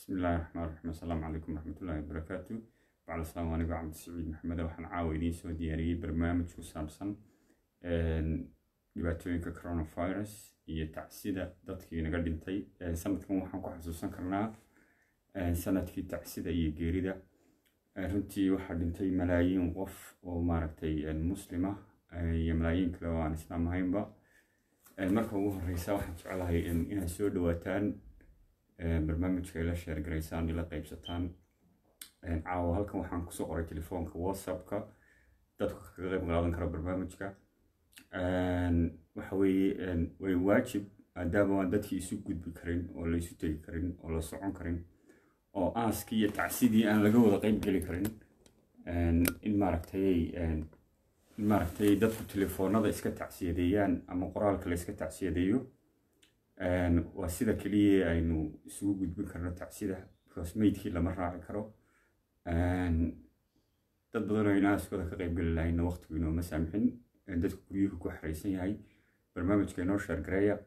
bismi illaahi raxmaan raxiim assalaamu calaykum waraxmatullaahi wabarakaatu bacd asalaamu anigo cabdisiciid maxamed waxaan caawa idiin soo diyaariyey barnaamij ku saabsan dhibaatooyinka coronavirus iyo tacsida dadkii naga dhintay sanadkan waxaan ku xasuusan karnaa sannadkii tacsida iyo geerida runtii waxaa dhintay malaayiin qof oo maaragtay muslima iyo malaayiin kale oo aan islaam ahaynba marka ugu horeysa waxaan jeclahay inaad soo dhawaataan barnaamijka ila sheergaraysaan ila qaybsataan caawa halkan waxaan ku soo qoray telefoonka whatsappka dadku kaga qayb qaadan karo barnaamijka waxa weeye way waajib maadaama aan dadkii isu gudbi karin oo la isu tegi karin oo la socon karin oo aaskii iyo tacsidii aan laga wada qayb geli karin in maaragtay in maaragtay dadku telefoonada iska tacsiyadeeyaan ama qoraalka la iska tacsiyadeeyo waa sida keliya aynu isugu gudbin karno tacsida because meydkii lama raaci karo. Dad badan oo inaaskooda ka qayb geli lahayna waqtigu inooma saamixin. Dadku guryuhu ku xaraysan yahay barnaamijka inoo sheergareeya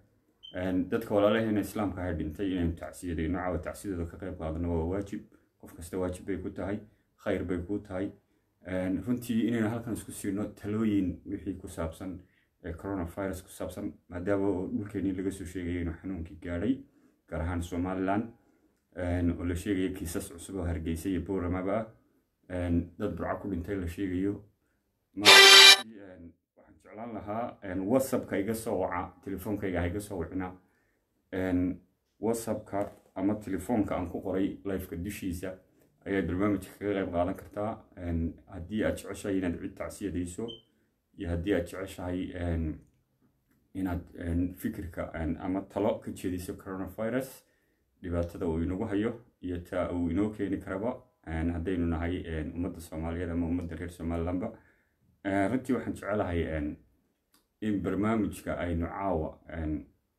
dadka walaalaheena islaamka ahay dhintay inaynu tacsiyadeyno caawa tacsidooda ka qayb qaadano waa waajib. Qof kasta waajib bay ku tahay khayr bay ku tahay. Runtii inaynu halkan isku siino talooyin wixii ku saabsan coronavirus ku saabsan maadaama dhulkeenii laga soo sheegaya inuu xanuunkii gaadhay gaar ahaan somalilan oo la sheegayo kiisas cusub oo hargeysa iyo booramaba ah dad burco ku dhintay la sheegayo. Waxaan jeclaan lahaa whatsappka iga soo waca telefoonkayga ha iga soo wicina whatsappka ama telefoonka aan ku qoray lifeka dushiisa ayaad barnaamijka kaga qayb qaadan kartaa haddii aad jeceshahay inaad cid tacsiyadayso iyo haddii aad jeceshahay inaad fikirka ama talo ka jeediso coronavirus dhibaatada uu inagu hayo iyo ta uu inoo keeni karaba haddaynu nahay ummadda soomaaliyeed ama ummadda reer somalilandba runtii waxaan jecelahay in barnaamijka aynu caawa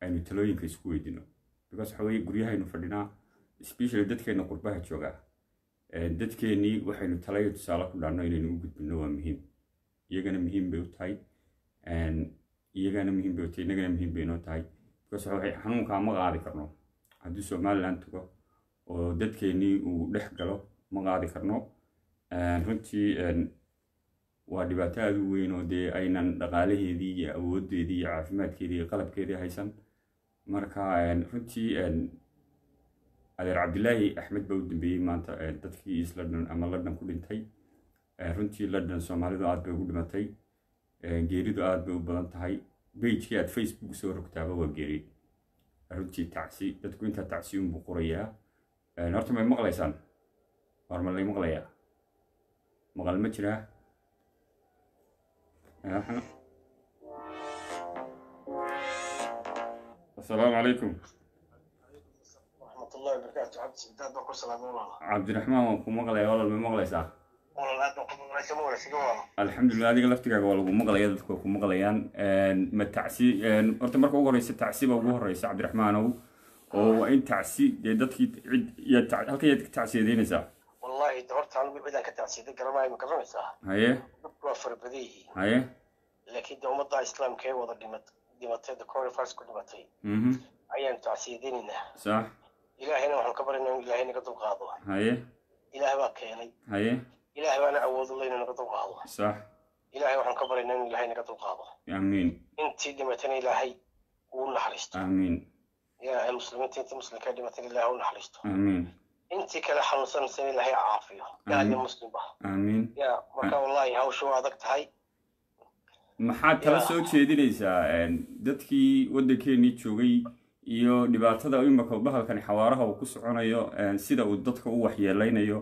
aynu talooyinka isku weydino. Because waxa weye guryahaynu fadhinaa especially dadkeena qurbaha jooga dadkeenii waxaynu talayo tusaale ku dhaanno inaynu u gudbino waa muhiim iyagana muhiim bay u tahay iyagana muhiim bay u tahay muhiim bay inoo tahay because waxa weye xanuunkaa ma qaadi karno haddii somaliland tago oo dadkeenii uu dhex galo ma qaadi karno runtii waa dhibaato aada u weyn oo dee aynan dhaqaalaheedii iyo awoodeedii iyo caafimaadkeedii iyo qalabkeedii haysan marka runtii adeer cabdilaahi axmed baa u dambeeyey maanta dadkii east london ama london ku dhintay runtii london soomaalidu aad bay ugu dhimatay geeridu aad bay u badan tahay beijkii aad facebook soo rogtaaba waa geeri runtii tacsi dadku intaa tacsi unbuu qorayaa horta may maqlaysaan war ma lay maqlayaa maqal ma jiraa asalaamu calaykum cabdiraxmaan waan ku maqlaya walal ma maqlaysaa alxamdulilah adiga laftigaaga waa lagu maqlaya dadku waa ku maqlayaan ma tacsi horta marka ugu horeysa tacsi ba ugu horeysa cabdiraxmaanow oo waa in tacsi dee dadkii cid yaad halka yaad ka tacsiyadeynaysaa wallahi horta anigu cidaan ka tacsiyaday garanaayo ma garanaysaa haye. Dadku waa fara badan yihiin. Haye. Laakiin de ummadda islaamka ee wada dhimat dhimatay the coronavirus ku dhimatay ayaanu tacsiyadeynaynaa sax. Ilaahayna waxaan ka baryaynaa inuu ilaahay naga dulqaado. Haye. Ilaah baa keenay. Haye ilaah baana awoodu leyna naga dulqaado sax. Ilaahay waxaan ka baryaynaa inuu ilaahay naga dulqaado amiin. Intii dhimatana ilaahay uu naxariisto amiin. Ya muslimiinta intii muslimka dhimatana ilaahay u naxariisto amiin. Intii kale xanuunsanaysan ilaahay caafiyo. Gaal iyo muslimba amiin. Ya marka wallahi hawsha waa adag tahay. Maxaad tala soo jeedinaysaa dadkii waddankeenii joogay iyo dhibaatada imaka bahalkan xawaaraha uu ku soconayo sida uu dadka u waxyeeleynayo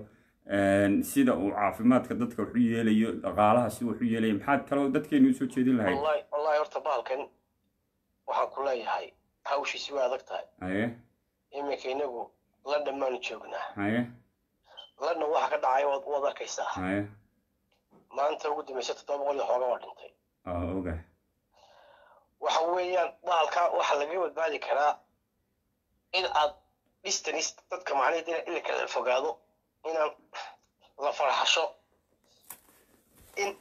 sida uu caafimaadka dadka wax u yeelayo dhaqaalaha si wax u yeelayo maxaad talo dadkeeni u soo jeedin lahayd? Wallahi horta bahalkan waxaan ku leeyahay hawshiisi waa adag tahay. Haye. Iminka inagu london maanu joognaa haye. London waxa ka dhacay waad arkaysaa. Haye. Maanta ugu dambaysa toddoba boqol iyo xooga waa dhintay. Oga. Waxa weeyaan bahalka waxaa laga badbaadi karaa in aad distance dadka macnaheed in la kala fogaado inaan la farxasho. In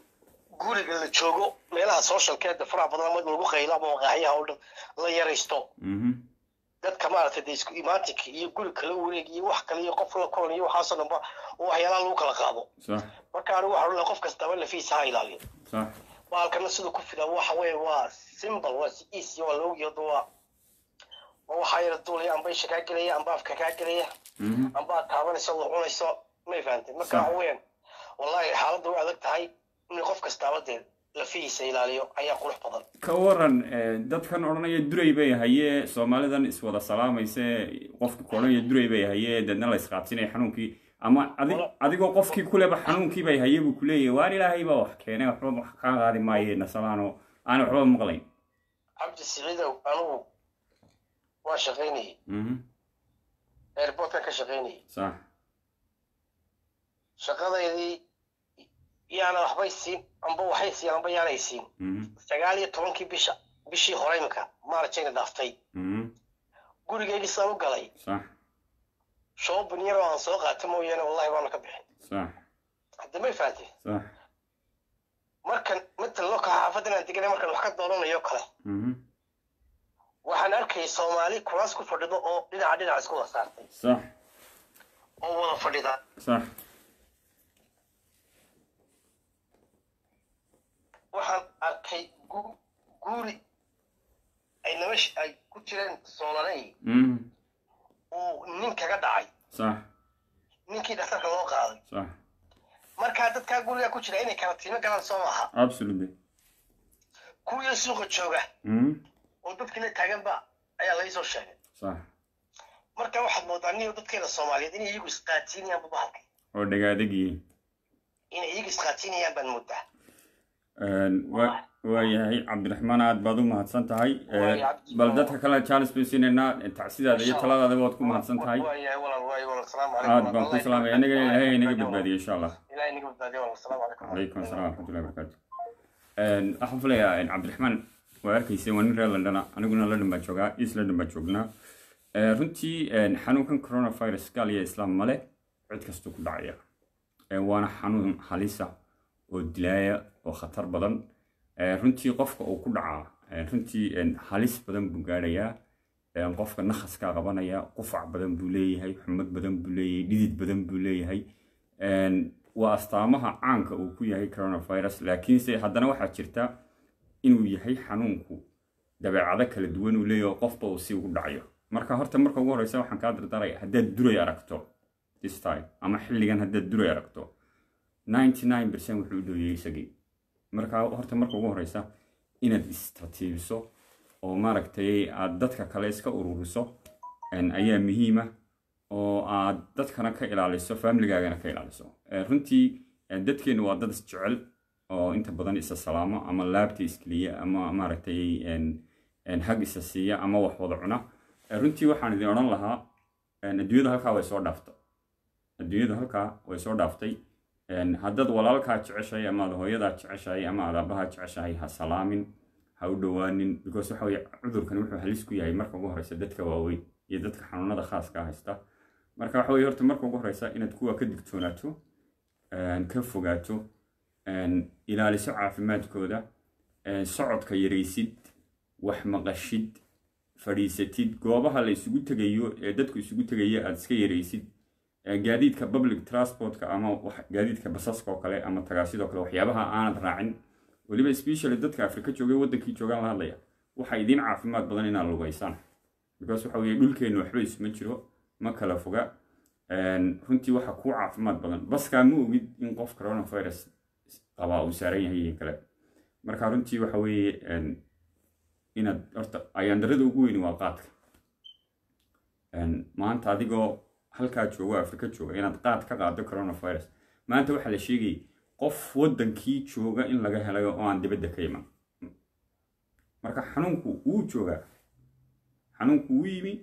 guriga la joogo meelaha socialkeeda faraha badan mid lagu qaylo ama waqaaxyaha oo dhan la yaraysto. Mhm. Dadka maaragtay de isku imaatinka iyo guri kala wareeg iyo wax kale iyo qof la kulan iyo waxaasoo dhanba oo waxyaalaha lagu kala qaado. Marka anigu waxaan lehay qof kastaba lafiisa ha ilaaliyo. Baalkana sida ku filan waxa weeye waa symbol waa si easy waa la ogyahay waa oo waxaa yara duulaya amba kaa gelaya amba afka kaa gelaya. Mhm. Amba taabanayso lucunayso may fahamtid marka waxa wallaahi xaaladda way adag tahay in qof kastaaba lafihiisa ilaaliyo ayaa qurux badan. Ka waran eh, dadkan odhanaya duray bay haye soomaalidan iswada salaamayse qofki ka duray bay haye deedna la isqaabsinaya xanuunkii. Ama adigoo qofkii kuleba xanuunkii bay haye buu kuleeyahy waan ilaahay baa wax keenay waxba kaa qaadi maaye nasalaano aan waxba maqlayn. Cabdi siciidow anugu waa shaqaynayay Mhm. airportkan ka shaqaynayay sax shaqadaydii yaana waxbay siin amba waxay siin amba yaanay siin sagaal iyo tobankii bisha bishii hore imika maarajayna dhaaftay gurigeygii saan u galay sax shoobin yaroo aan soo qaata mooyaane wallahi baana ka bixin hadda may sax markan mata loka xaafadan aan deganay markan wax ka doonanayo kale. Waxaan arkayay soomaali kuraas ku fadhido oo dhinaca dhinac isku wada saartay sax. Oo wada fadhida. Sax. Waxaan arkay gu- guuri ay sh- ay ku jireen soolaley Mhm. uu nin kaga dhacay. Sax. Ninkii dhakhtarka loo qaaday. Sax. Markaa dadkaa guriga ku jira inay kala tiimo galaan soo maaha absolutely kuwii suuqa jooga. Mhm. Oo dadkii la taaganba ayaa laysoo sheegay. Marka waxaad moodaa niyo dadkeena soomaaliyeed inay iyagu isqaatiinayaan babahalka oo dhagaadagii inay iyagu isqaatiinayaan baan moodaa. Waa cabdiraxmaan aad baad u mahadsan tahay. Bal dadka kale charles baan siinaynaa tacsidaada iyo taladaada waad ku mahadsan tahay. Aad baan ku salaamaya inaga ilaahay inaga badbaadiyo insha allah. Calaykum. Asalaam waraxmatullahi wabarakaatu waxaan filayaa cabdiraxmaan waa arkaysay waa nin reer londona aniguna london baan joogaa east london joognaa Eh, runtii eh, xanuunkan coronavirus gaal islaam male cid kastuu ku dhacaya. Eh, waana xanuun halisa oo dilaaya oo khatar badan. Eh, runtii qofka uu ku dhacaa eh, runtii eh, halis badan buu gaadhayaa Eh, qofka nakhaska qabanaya qufac badan buu leeyahay xumad badan buu leeyahay dhidid badan buu leeyahay. Waa astaamaha caanka uu ku yahay coronavirus. Laakiinse haddana waxaa jirta inuu yahay xanuunku dabeecado kala duwan uu leeyahay oo qofba uu si ugu dhacayo marka horta marka ugu horeysa waxaan kaa dardaaraya haddaad duray aragto this time ama xilligan haddaad duray aragto 99 percent wuxuu u dhoweeyey isagii. Marka horta marka ugu horeysa inaad istartiibiso oo maaragtay aad dadka kale iska ururiso ayaa muhiima oo aad dadkana ka ilaaliso familigaagana ka ilaaliso. Eh, runtii eh, dadkeenu waa dad isjecel oo inta badan isa salaamo ama laabta iskeliya ama maaragtay hag isa siiya ama wax wada cuna. Eh, runtii waxaan idin odhan lahaa een, adduunyada halkaa way soo dhaaftay. Adduunyada halkaa way soo dhaaftay. Haddaad walaalkaa jeceshahay ama hooyadaa jeceshahay ama aad aabahaa jeceshahay ha salaamin ha u dhowaanin because waxa weye cudurkan wuxuu halis ku yahay marka ugu horeysa dadka waaweyn iyo dadka xanuunada khaaska haysta. Marka waxa weye horta marka ugu horeysa inaad kuwa ka digtoonaato ka fogaato ilaaliso caafimaadkooda socodka yaraysid wax maqashid fadhiisatid goobaha la isugu tegayo ee dadku isugu tegaya aad iska yaraysid gaadiidka public transportka ama gaadiidka basaska kale ama tagaasidoo kale waxyaabaha aanad raacin weliba especially dadka afrika joogay wadankii joogaan la hadlaya waxa idiin caafimaad badan inaad lugaysaan. Because waxa weye dhulkeennu waxba isuma jiro ma kala foga. Runtii waxa kuu caafimaad badan. Baskaa ma ogid in qof coronavirus qabaa uu saaran yahay iyo kale marka runtii waxa weeye inaad horta ayaandarada ugu weyni waa qaadka maanta adigoo halkaa joogo afrika jooga inaad qaad ka qaado coronavirus maanta waxaa la sheegayay qof wadankii jooga in laga helayo oo aan dibadda ka iman marka xanuunku wuu joogaa xanuunku wuu yimi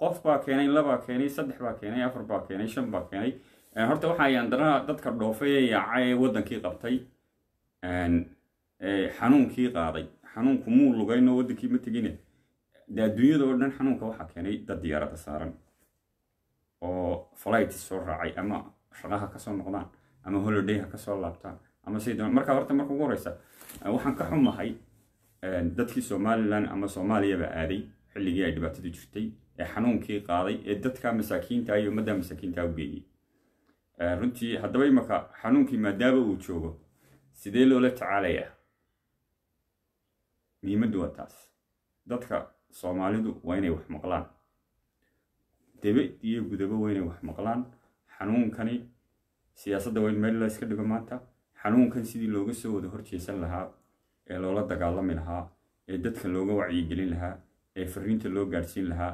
qof baa keenay labaa keenay saddex baa keenay afar baa keenay shan baa keenay Een, horta waxaa yaandara dadka dhoofay ee yaacay ee wadankii qabtay xanuunkii qaaday xanuunku muu lugayno wadankii ma tegine. De oo dhan xanuunka waxaa keenay dad diyaarada saaran oo flight soo raacay ama shaqaha ka soo noqdaan ama holiday ha ka soo laabtaan ama say doonaan marka horta marka ugu horeysa eh, waxaan ka xumahay eh, dadkii somalilan ama soomaaliyaba aaday xilligii ay dhibaatadu jirtay ee xanuunkii qaaday ee dadka masaakiinta iyo ummadda masaakiinta u runtii haddaba imaka xanuunkii maadaama uu joogo sidee loola tacaalayaa muhiimaddu waa taas. Dadka soomaalidu waa inay wax maqlaan. Debe iyo gudabo waa inay wax maqlaan. Xanuunkani siyaasadda waa in meel la iska dhigo maanta. Xanuunkan sidii looga soo wada horjeesan lahaa ee loola dagaalami lahaa ee dadka looga wacyigelin lahaa ee fariinta loo gaadhsiin lahaa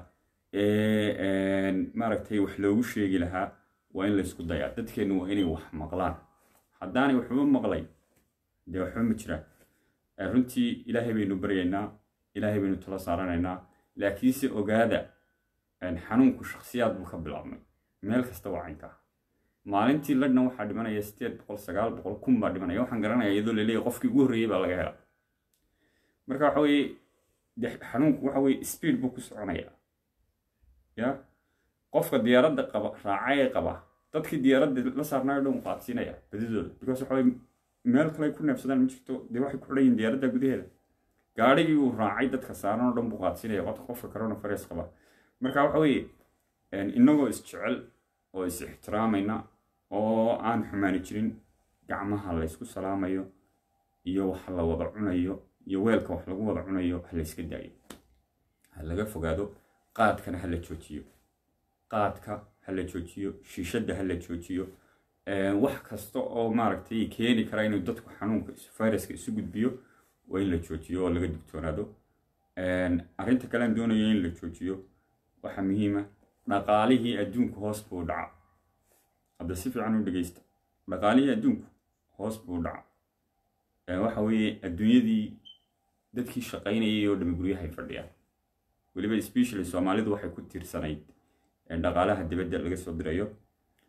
ee maaragtay wax loogu sheegi lahaa waa in laysku dayaa. Dadkeennu waa inay wax maqlaan. Haddaanay waxba maqlay dee waxba ma jiraan runtii ilaahay baynu baryaynaa ilaahay baynu tala saaranaynaa laakiinse ogaada xanuunku shakhsiyaad buu ka bilaabmay. Meel kasta waa caynkaa maalintii ladhna waxaa dhimanaya sideed boqol sagaal boqol kun baa dhimanaya. Waxaan garanaya iyadoo laleeyahy qofkii ugu horreeyey baa laga hela marka waxa weye xanuunku waxa weye speed buu ku soconayaa ya? Qofka diyaaradda qaba raaca ee qaba dadkii diyaaradda la saarnaayo dhan qaadsiinaya badidooda because waxa weye meel kale ku neefsadaan ma jirto dee waxay ku xidhan yihiin diyaaradda gudaheeda. Gaadhigii uu raacay dadka saaran oo dhan buu qaadsiinaya qofka qofka coronavirus qaba. Marka waxa weeye innagoo isjecel oo is ixtiraamayna oo aan xumaani jirin gacmaha laysku salaamayo iyo wax la wada cunayo iyo weelka wax lagu wada cunayo ha layska daayo. Ha laga fogaado qaadkana ha la joojiyo. Qaadka ha la joojiyo shiishadda ha la joojiyo wax kasta oo maaragtay keeni kara inuu dadku xanuunka viruska isu gudbiyo waa in la joojiyo oo laga digtoonaado. Arrinta kale aan doonayo in la joojiyo waxaa muhiima dhaqaalihii adduunku hoos buu dhaca. Hadda si fiican u dhegeysta dhaqaalihii adduunku hoos buu dhaca. Waxa weeye adduunyadii dadkii shaqaynayay oo dhami guryahay fadhiyaan weliba especially soomaalidu waxay ku tiirsanayd dhaqaalaha dibadda laga soo dirayo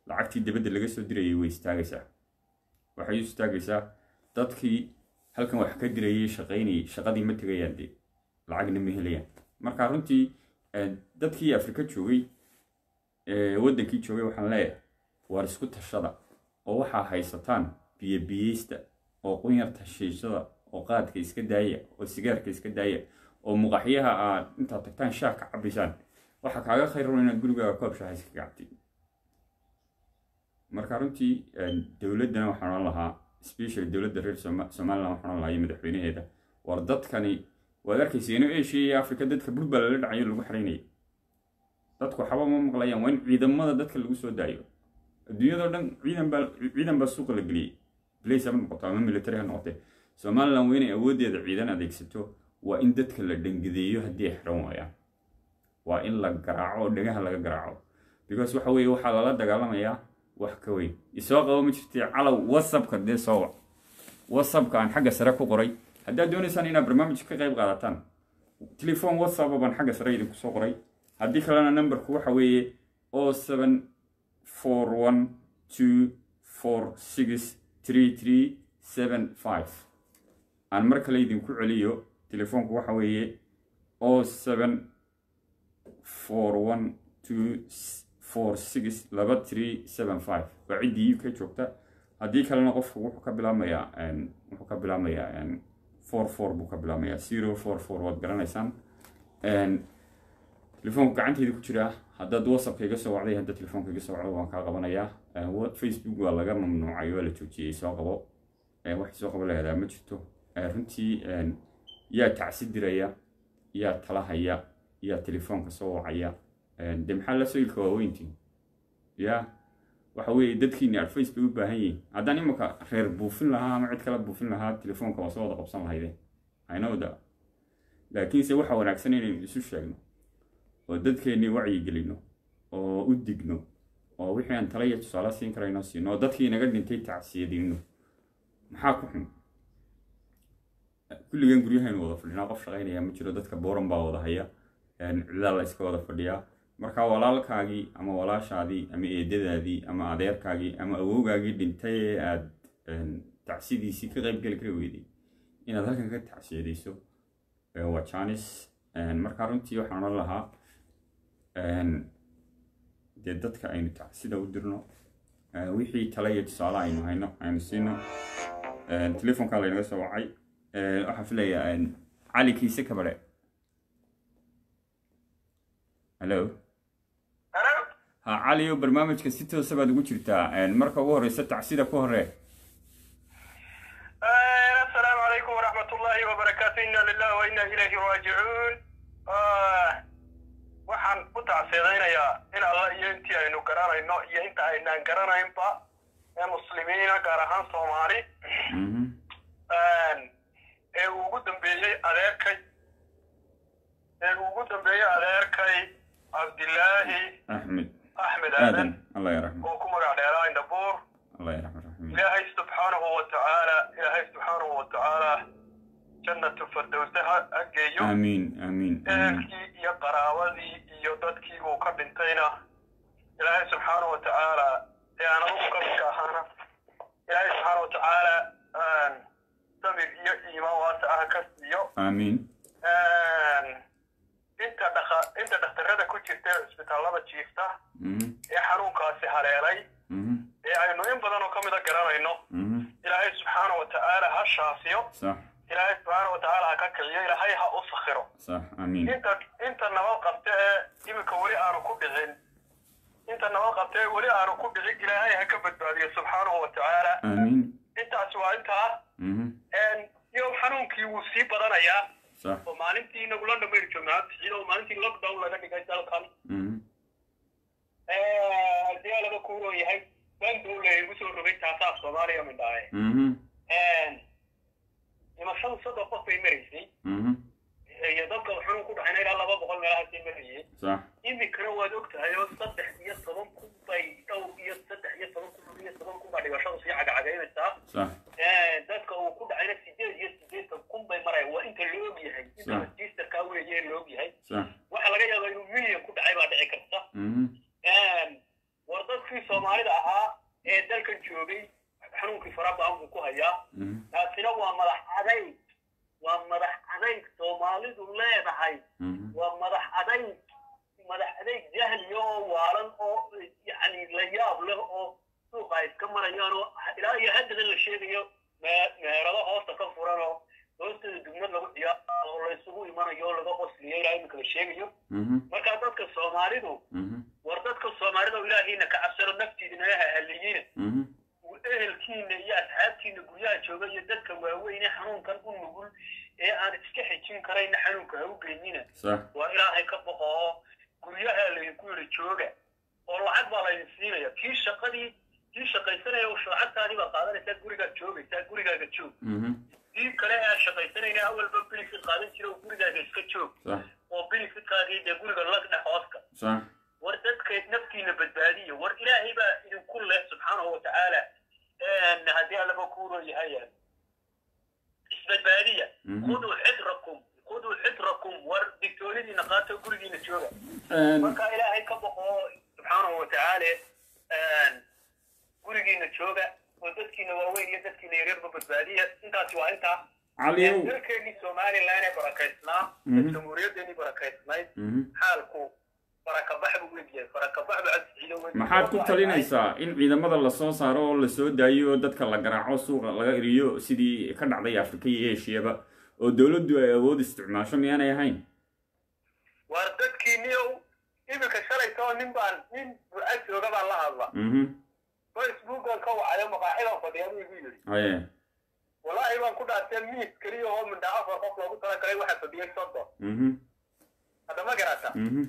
lacagtii dibadda laga soo dirayay way istaagaysaa. Waxay u istaagaysaa dadkii halkan wax ka dirayay shaqaynayay shaqadii ma tegayaan dee lacagna ma helayaan. Marka runtii dadkii afrika joogay waddankii joogay waxaan leeyahay waar isku tashada oo waxaa haysataan biyobiyeysta oo qunyar tashiishada oo qaadka iska daaya oo sigaarka iska daaya oo muqaxyaha aad intaad tagtaan shaah ka cabaysaan waxaa kaaga khayr run inaad gurigaaga koob shaah iska gactid marka runtii dowladdana waxaan odhan lahaa specially dowladda reer somaliland waxaan odhan lahaa iyo madaxweynaheeda war dadkani waad arkaysa inuu iyo africa dadka burbaa lala dhacayo lagu xaraynaya dadku waxba ma maqlayaan waa in ciidamada dadka lagu soo daayo. Adduunyadao dhan ciidan baa suuqa la geliyey. Blace haba noqoto ama military ha noqotee somaliland waa inay awooddeeda ciidan adeegsato waa in dadka la dhangadeeyo haddii ay xidhan waayaan. Waa in la garaaco oo dhagaha laga garaaco. Because waxa weeye waxaa lala dagaalamayaa wax ka weyn isoo qabo ma jirtay calow whatsappka dee soo wac whatsappka aan xagga sare ku qoray. Haddaad doonaysaan inaad barnaamijka ka qayb qaadataan telefoon whatsapp baan xagga sare idinku soo qoray. Haddii kalena numberku waxa weeye o seven four one two four six three three seven five. Aan mar kale idinku celiyo telefoonku waxa weeye o seven four one two four six waa ciddii uk joogta. Haddii kalena qofku wuxuu ka bilaabmayaa wuxuu ka bilaabmayaa four four buu ka bilaabmayaa zero four four waad garanaysaan. Telefoonku gacanteyda ku jiraa haddaad whatsappka iga soo wacday haddaad telefoonka iga soo wacdo waan kaa qabanayaa facebook waa laga mamnuucay waa la joojiyey soo qabo. Wax soo qabo lahadaa ma jirto. Runtii yaa tacsi diraya yaa talahaya yaa telefoonka soo wacaya de maxaa la soo ilka waaweyntiin ya waxa weeye dadkiini adface bay u baahan yihiin. Haddaan imika reer buufin lahaa ama cid kala buufin lahaa telefoonka waa soo wada qabsan lahayde inowda laakiinse waxa wanaagsan inaynu isu sheegno oo dadkeennii wacyi gelino oo u digno oo wixii aan tala iyo tusaale siin karayno siino oo dadkii naga dhintay tacsiyadino maxaa ku xun? Kulligan guryahaynu wada fadhinaa qof shaqaynaya ma jiro dadka booran baa wada haya cidaa la iska wada fadhiyaa marka walaalkaagii ama walaashaadii ama eedadaadii ama adeerkaagii ama awowgaagii dhintay ee aad tacsidiisii ka qaybgeli kari weyday inaad halkan ka tacsiyadayso waa janis runtii waxaan odhan lahaa dee dadka aynu tacsida u dirno wixii tale iyo tusaale aynu hayno aynu siino. Telefoonkaa laynaga soo wacay. Waxaan filayaa cali kiise kabadhe? caliyo barnaamijka si toosa ah baad ugu jirtaa marka ugu horeysa tacsida ku hore asalaamu calaykum waraxmat ullaahi wabarakaatu ina lilah wa ilayhi raajicuun. Ah, waxaan ku tacsiidaynayaa in alla iyo intii aynu garanayno iyo inta aynaan garanaynba ee muslimiina gaar ahaan soomaali. Mhm. Ee ugu dambeeyey adeerkay ee ugu dambeeyey adeerkay cabdilaahi axmed axmed aadan allah yaraxmo oo ku magac dheeraa indabuur allah yaraxmo raxmiin ilaahay subxaanahu wa tacaala ilaahay subxaanahu wa tacaala jannatu firdowse ha geeyo aamiin aamiin ehelkii iyo qaraabadii iyo dadkii uu ka dhintayna ilaahay subxaanahu wa tacaala ee aan adugu ka midka ahaana ilaahay subxaanahu wa tacaala samir iyo iimaan waasa ah ka siiyo aamiin inta dhaqa inta dhakhtarada ku jirta ee cisbitaallada jiifta Mhm, ee xanuunkaasi haleelay mhm, ee aynu in badan oo ka mida garanayno. Mhm. ilaahay subxaanahu wa tacaala ha shaafiyo ilaahay subxaanahu wa tacaala ha ka kiciyo. Ilaahay ha u sakhiro. Inta inta nabad qabta ee iminka weli aanu ku dhicin inta nabad qabta ee weli aanu ku dhicin ilaahay ha ka badbaadiyo subxaanahu wa tacaala intaasi waa intaa. Mhm, iyo xanuunkii wuu sii badanayaa oo maalintii inagula dhamayr joognaa siciid oo maalintii lockdown laga dhigay dalkan haddii laga kuuroo yahay bandow laygu soo rogay taasaa soomaaliya mindhaaye mhm, dhimashadu soddon qof bay maraysay. Iyo dadka xanuun ku dhacayna ilaa laba boqol meelahaasay marayeen sax. Iminkana waad og tahay oo saddex iyo toban kun bay dhowr iyo saddex iyo toban kun iyo toban kun baa dhibashadu sii cagacagaynaysaa sax. Dadka uu ku dhacayna sideed iyo sideetan kun bay maraya waa inta la og yahay. Inta Sax. registerkaa weeye la og yahay. Waxaa laga yaabaa inuu million ku dhacay baa dhici karta. Mhm, war dadkii soomaalida ahaa ee dalkan joogay xanuunkii farabaan buu ku hayaa. Mhm, taasina waa madax adayg waa madax adayg soomaalidu leedahay. Mhm. waa madax adayg madax adayg jahliya oo waalan oo yani la yaab leh oo suuqa ay iska marayaan oo ilaa iyo haddana la sheegayo meherado hoosta ka furan oo hoostooda dugmad lagu ciyaaro oo la isugu imanayo oo laga qosliyo ilaa iminka la sheegayo. Mhm, marka dadka soomaalidu mhm, war dadka soomaalida oo ilaahiina ka cabsano naftiidina ha haliyiina. Ehelkiina iyo asxaabtiina guryaha jooga iyo dadka waaweyn ee xanuunkan u nugul ee aan iska xijin karayna xanuunka ha u geynina waa ilaahay ka baqo oo guryaha laydinku yidhi jooga. Oo lacag baa laydin siinaya. Kii shaqadii kii shaqaysanaya lacagtaadii baa qaadanaysaa gurigaad joogaysaa gurigaaga joog. Mhm, kii kale aan shaqaysanayna awalba benefit qaadan jira oo gurigaaga iska joog. Oo benefitkaagii dee guriga la dhex hooska war dadka naftiina badbaadiya war ilaahay baa idinku leh subxaanahu wa tacaala haddii allaba kuuroo yahay isbadbaadiya khuduu xidrakum khuduu xidrakum war digtoonidiina qaato gurigiina jooga Een, marka ilaahay ka baqo subxaanahu wa tacaala gurigiina jooga oo dadkiina waaweyn iyo dadkiina yaryarba badbaadiya intaasi waa intaa dalkeennii somalilan ee barakaysnaa jamhuuriyaddeenii barakaysnayd xaalku maxaad ku talinaysaa in ciidamada la soo saaro oo la soo daayo oo dadka la garaaco suuqa laga eriyo sidii ka dhacday afrika iyo eshiyaba oo dowladdu ay awood isticmaasho miyaanay ahayn. Waar dadkiinniyow iminka shalaytoo nin baan nin burca jooga baan la hadla. Mhm, facebookan ka maqaaxidan fadhiya buu igu yidhi. Haye baan ku dhaartay miis keliya oo mindhaa afar qof loogu talagalay waxaa fadhiyay soddon. Mhm, hadda ma garata mhm,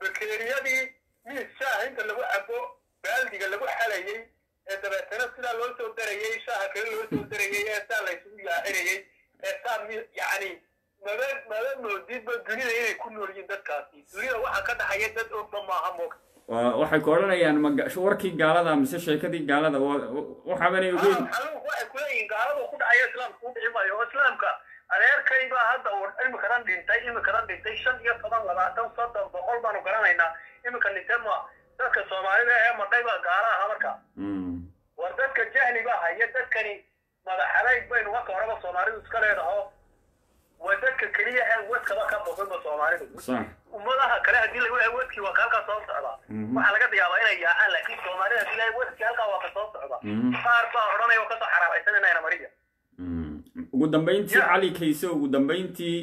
bakeeriyadii miis shaaha inta lagu cabo baaldiga lagu xalayey ee dabeetana sidaa loo soo darayey shaaha kale loo soo darayey ee saa laysugu yaacinayey ee saa mi yacni maba maba moodidba dunida inay ku nool yihiin dadkaasi. Dunida waxaa ka dhaxaya dad ogba maaha Waa- waxay ku odhanayaan ma ga- warkii gaalada mise sheekadii gaalada wa- waxaabanay ogeyn xanuunku waxay kuleeyihiin gaaladu ku dhacaya islaamka u dhici maayo oo islaamka adeerkay baa hadda uu imikadan dhintay imikadan dhintay shan iyo toban labaatan soddon boqol baanu garanaynaa imika dhintay ma dadka soomaalida ee madhay baa gaala aha marka Mm, war dadka jahli baa haya dadkani madaxadayg baynu marka horeba soomaalidu iska leedaho waa dadka keliya aan wadkaba ka boqinba soomaalidu. Ummadaha kale haddii lagu leeyahay wadkii waa ka halkaa soo socdaa Mhm. waxaa laga yaabaa inay yaacaan laakiin soomaalida haddii leeyahay wadkii halkaa waa ka soo socda. Mhm. qaar baa odhanaya oo ka soo xaraaraysanayna mariya Mm. Ugu dambayntii Yeah. cali kayse ugu dambayntii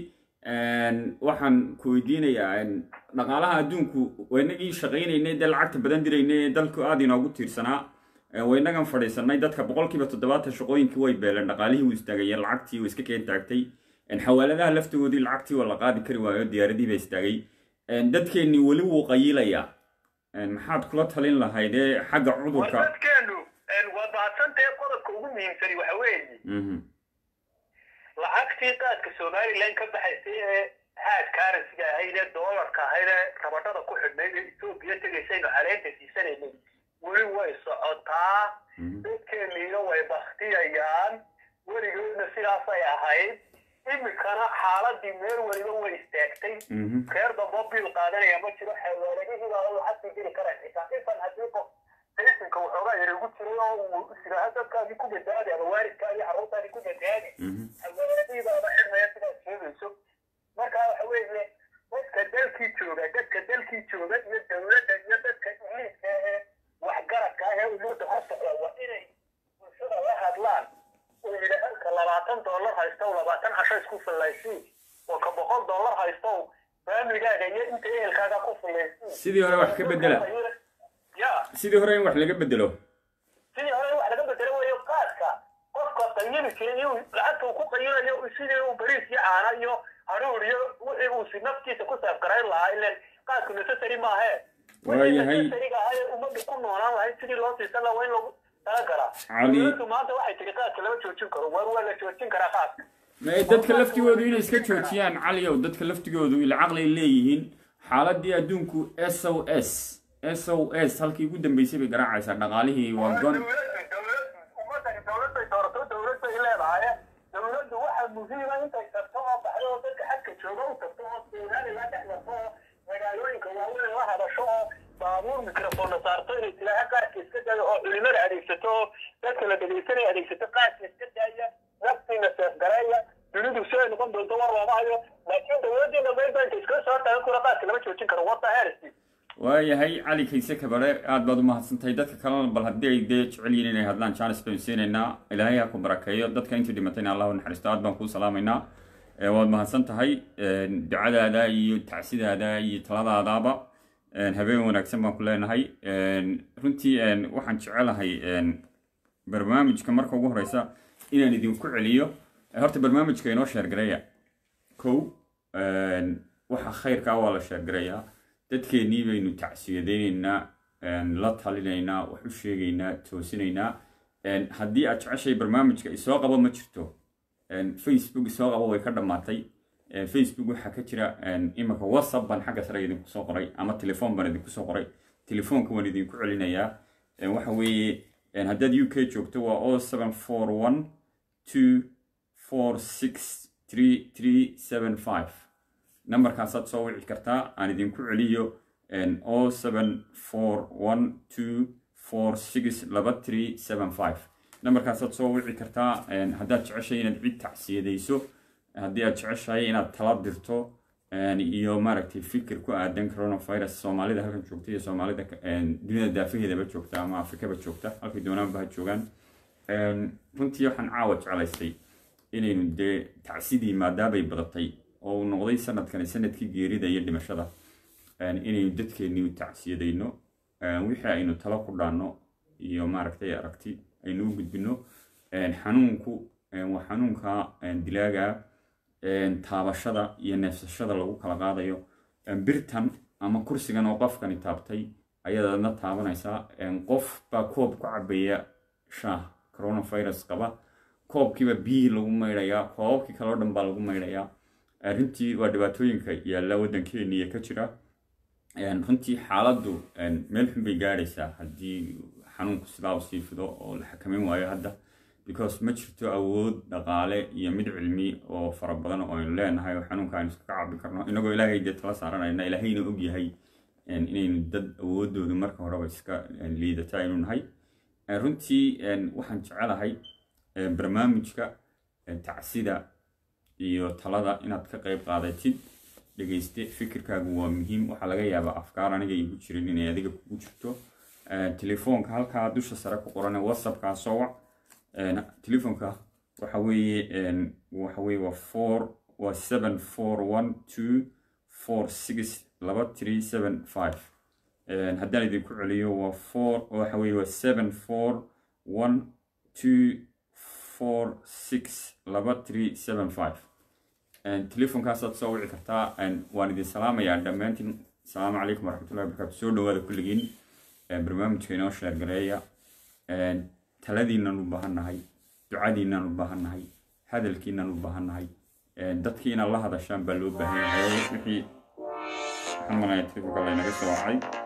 een, waxaan ku weydiinayaa dhaqaalaha adduunku waynagii shaqaynaynay dee lacagta badan diraynay ee dalku aada inoogu tiirsanaa waynagan fadhiisanay dadka boqolkiiba toddobaatan shaqooyinkii way beeleen dhaqaalihii wuu istaagay lacagtii way iska keen taagtay. Xawaaladaha laftigoodii lacagtii waa la qaadi kari waayo diyaaradii ba istaagay. Dadkeennii weli wuu qayilayaa maxaad kula talin lahayd ee xagga cudurka? Dadkeenu waa bahadsantee qodobka ugu muhiimsani waxa weeye lacagtii qaadka somalilan ka baxaysay ee haad karansiga ahayd ee doolarka ahayd ee rabadhada ku xidhnayd ee etoobiya tegaysaynu caleenta siisanaynay weli way socotaa. Dadkeeniina way baktiyayaan weligoodna sidaasay ahayd. Imikana xaaladii meel weliba way istaagtay. Reer damba biil qaadanaya ma jiro xawaaladihiibaa lacagtii geli karaan xitaa. Intan haddii qof saysinka waxoogaa yar ugu jiray oo uu islaaha dadkaadii ku badbaadi ama waalidkaadii carruurtaadii ku badbaadi xawaaladihiibaaba xidhmaya sidaad sheegayso marka waxa weeye dadka dalkii jooga dadka dalkii jooga iyo dowladda iyo dadka iliidka ee waxgaradka ah ee ummadda horsocda waa inay bulshada la hadlaan oo yidhi halka labaatan dollar haystow labaatan casho isku fillaysi oo ka boqol dollar haystow faamigaaga iyo inta ehelkaaga ku fillaysi sidii hore wax ka bedela sidii hore in wax laga bedelo sidii hore in wax laga bedelo weeyo qaadka qofka qayili jiray iyo lacagta uu ku qayinayo sidii uu bariis iyo caana iyo haruur iyo wixii uu si naftiisa ku saafgarayn lahaa ilan qaadku necessary maahe waayahay ummadda ku noolaan lahayd sidii loo siisan lahaa waa in lagu talagalaa Cali- dowladdu maanta waxay tiri qaadka lama joojin karo war waa la joojin karaa qaadka dadka laftigoodu inay iska joojiyaan caliow dadka laftigoodu ila caqlay leeyihiin xaaladii adduunku s o s s o s halkii ugu dambeysay bay garaacaysaa. Dhaqaalihii waa gon ummadani dowlad bay doorato dowlad bay leedahay dowladdu waxa muhiima intay tagto oo baxdo oo dadka xadka jooga u tagto oo somaliland dhex marto oo magaalooyinka waaweyn la hadasho oo baabuur mikrofonna saarto inay tilaaha qaadka iska daayo oo culimada adeegsato oo dadka la dhegaysanaya adeegsato qaadka iska daaya naftiina seefgareeya dunidu si ay noqon doonto war looma hayo laakiin dowladdiina inta iskala soo taagan kura qaadka lama joojin karo. Wata hersi waayahay cali kayse kabare aad baad u mahadsantahay. Dadka kalena bal haddii ay dee jecel yihiin inay hadlaan jaanis baynu siinaynaa ilaahay ha ku barakeeyo. Dadka intii dhimatayna allah u naxariisto aad baan kuu salaamaynaa. Waad mahadsan tahay ducadaada iyo tacsidaada iyo taladaadaaba habeen wanaagsan baan ku leenahay. Runtii waxaan jecelahay barnaamijka marka ugu horeysa inaan idinku celiyo. Horta barnaamijka inoo sheergareeya. Kow waxa khayrka ah waa la sheergareeyaa dadkeennii baynu tacsiyadaynaynaa la talinaynaa wax u sheegaynaa toosinaynaa. Haddii aad jeceshay barnaamijka isoo qabo ma jirto. Facebook isoo qabo way ka dhammaatay. Facebook waxaa ka jira imika whatsapp baan xagga sare idinku soo qoray ama telefoon baan idinku soo qoray. Telefoonka waan idinku celinayaa. Waxa weeye haddaad u k joogto waa o seven four one two four six three three seven five nambarkaasaad soo wici kartaa aan idinku celiyo nambarkaasaad soo wici kartaa haddaad jeceshahay inaad cid tacsiyadayso haddii aad jeceshahay inaad tala dirto iyo maaragtay fikir ku aadan coronavirus soomaalida halkan joogta iyo soomaalida dunida daafaheedaba joogta ama afrikaba joogta halkay doonaanba joogaan. Runtii waxaan caawa jeclaystay inaynu dee tacsidii maadaabay badatay oo uu noqday sanadkani sannadkii geerida iyo dhimashada inaynu dadkeennii u tacsiyadayno wixii aynu talo ku dhaanno iyo maaragtay aragti aynu u gudbino xanuunku waa xanuunka dilaaga taabashada iyo neefsashada lagu kala qaadayo birtan ama kursigan oo qofkani taabtay ayaad adna taabanaysaa qof baa koob ku cabaya shaah coronavirus qaba koobkiiba biyihii lagu maydhayaa koobabkii kaloo dhan baa lagu maydhayaa runtii waa dhibaatooyinka yaalla waddankeeniya ka jira. Runtii xaaladdu meel xun bay gaadhaysaa haddii xanuunku sidaa u sii fido oo la xakameyn waayo hadda. Because ma jirto awood dhaqaale iyo mid cilmi oo fara badan oo aynu leenahay oo xanuunka aynu iskaga caabin karno. Inagoo ilaahay dee tala saaranayna ilaahayna og yahay inaynu dad awoodoodu marka horeba iska een, liidata aynu nahay. Runtii waxaan jecelahay barnaamijka tacsida iyo talada inaad ka qayb qaadatid dhegayste fikirkaagu waa muhiim. Waxaa laga yaabaa afkaar aniga igu jirin inay adiga kugu jirto. Een, telefoonka halkaa dusha sare ku qoran ee whatsappkaa soo wac Een, telefoonka waxa weeye een, waxa weeye waa four waa seven four one two four six laba three seven five. Haddaan idinku celiyo waa four waxa weeye waa seven four one two four six laba three seven five. Telefonkaasaad soo wici kartaa waan idin salaamayaa dhammaantiin. Asalaamu calaykum waraxmatullahi wabarakaatu soo dhawaada kulligiin barnaamijka inoo sheergareeya taladiinaan u baahannahay ducadiinaan u baahannahay hadalkiinaan u baahannahay dadkii inaad la hadashaan baa loo baahan yahay. Wixii waxaan telefonka laynaga soo wacay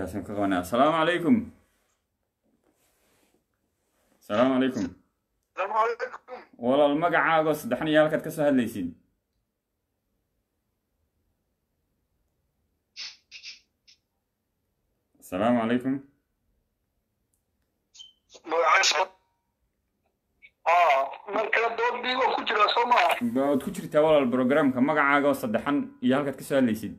ninkaasaan ka qabanaya asalaamu calaykum asalaamu calaykum walaal magacaago saddexan iyo halkaad ka soo hadlaysid asalaamu calaykum waad ku jirtaa walaal programka magacaaga oo saddexan iyo halkaad ka soo hadlaysid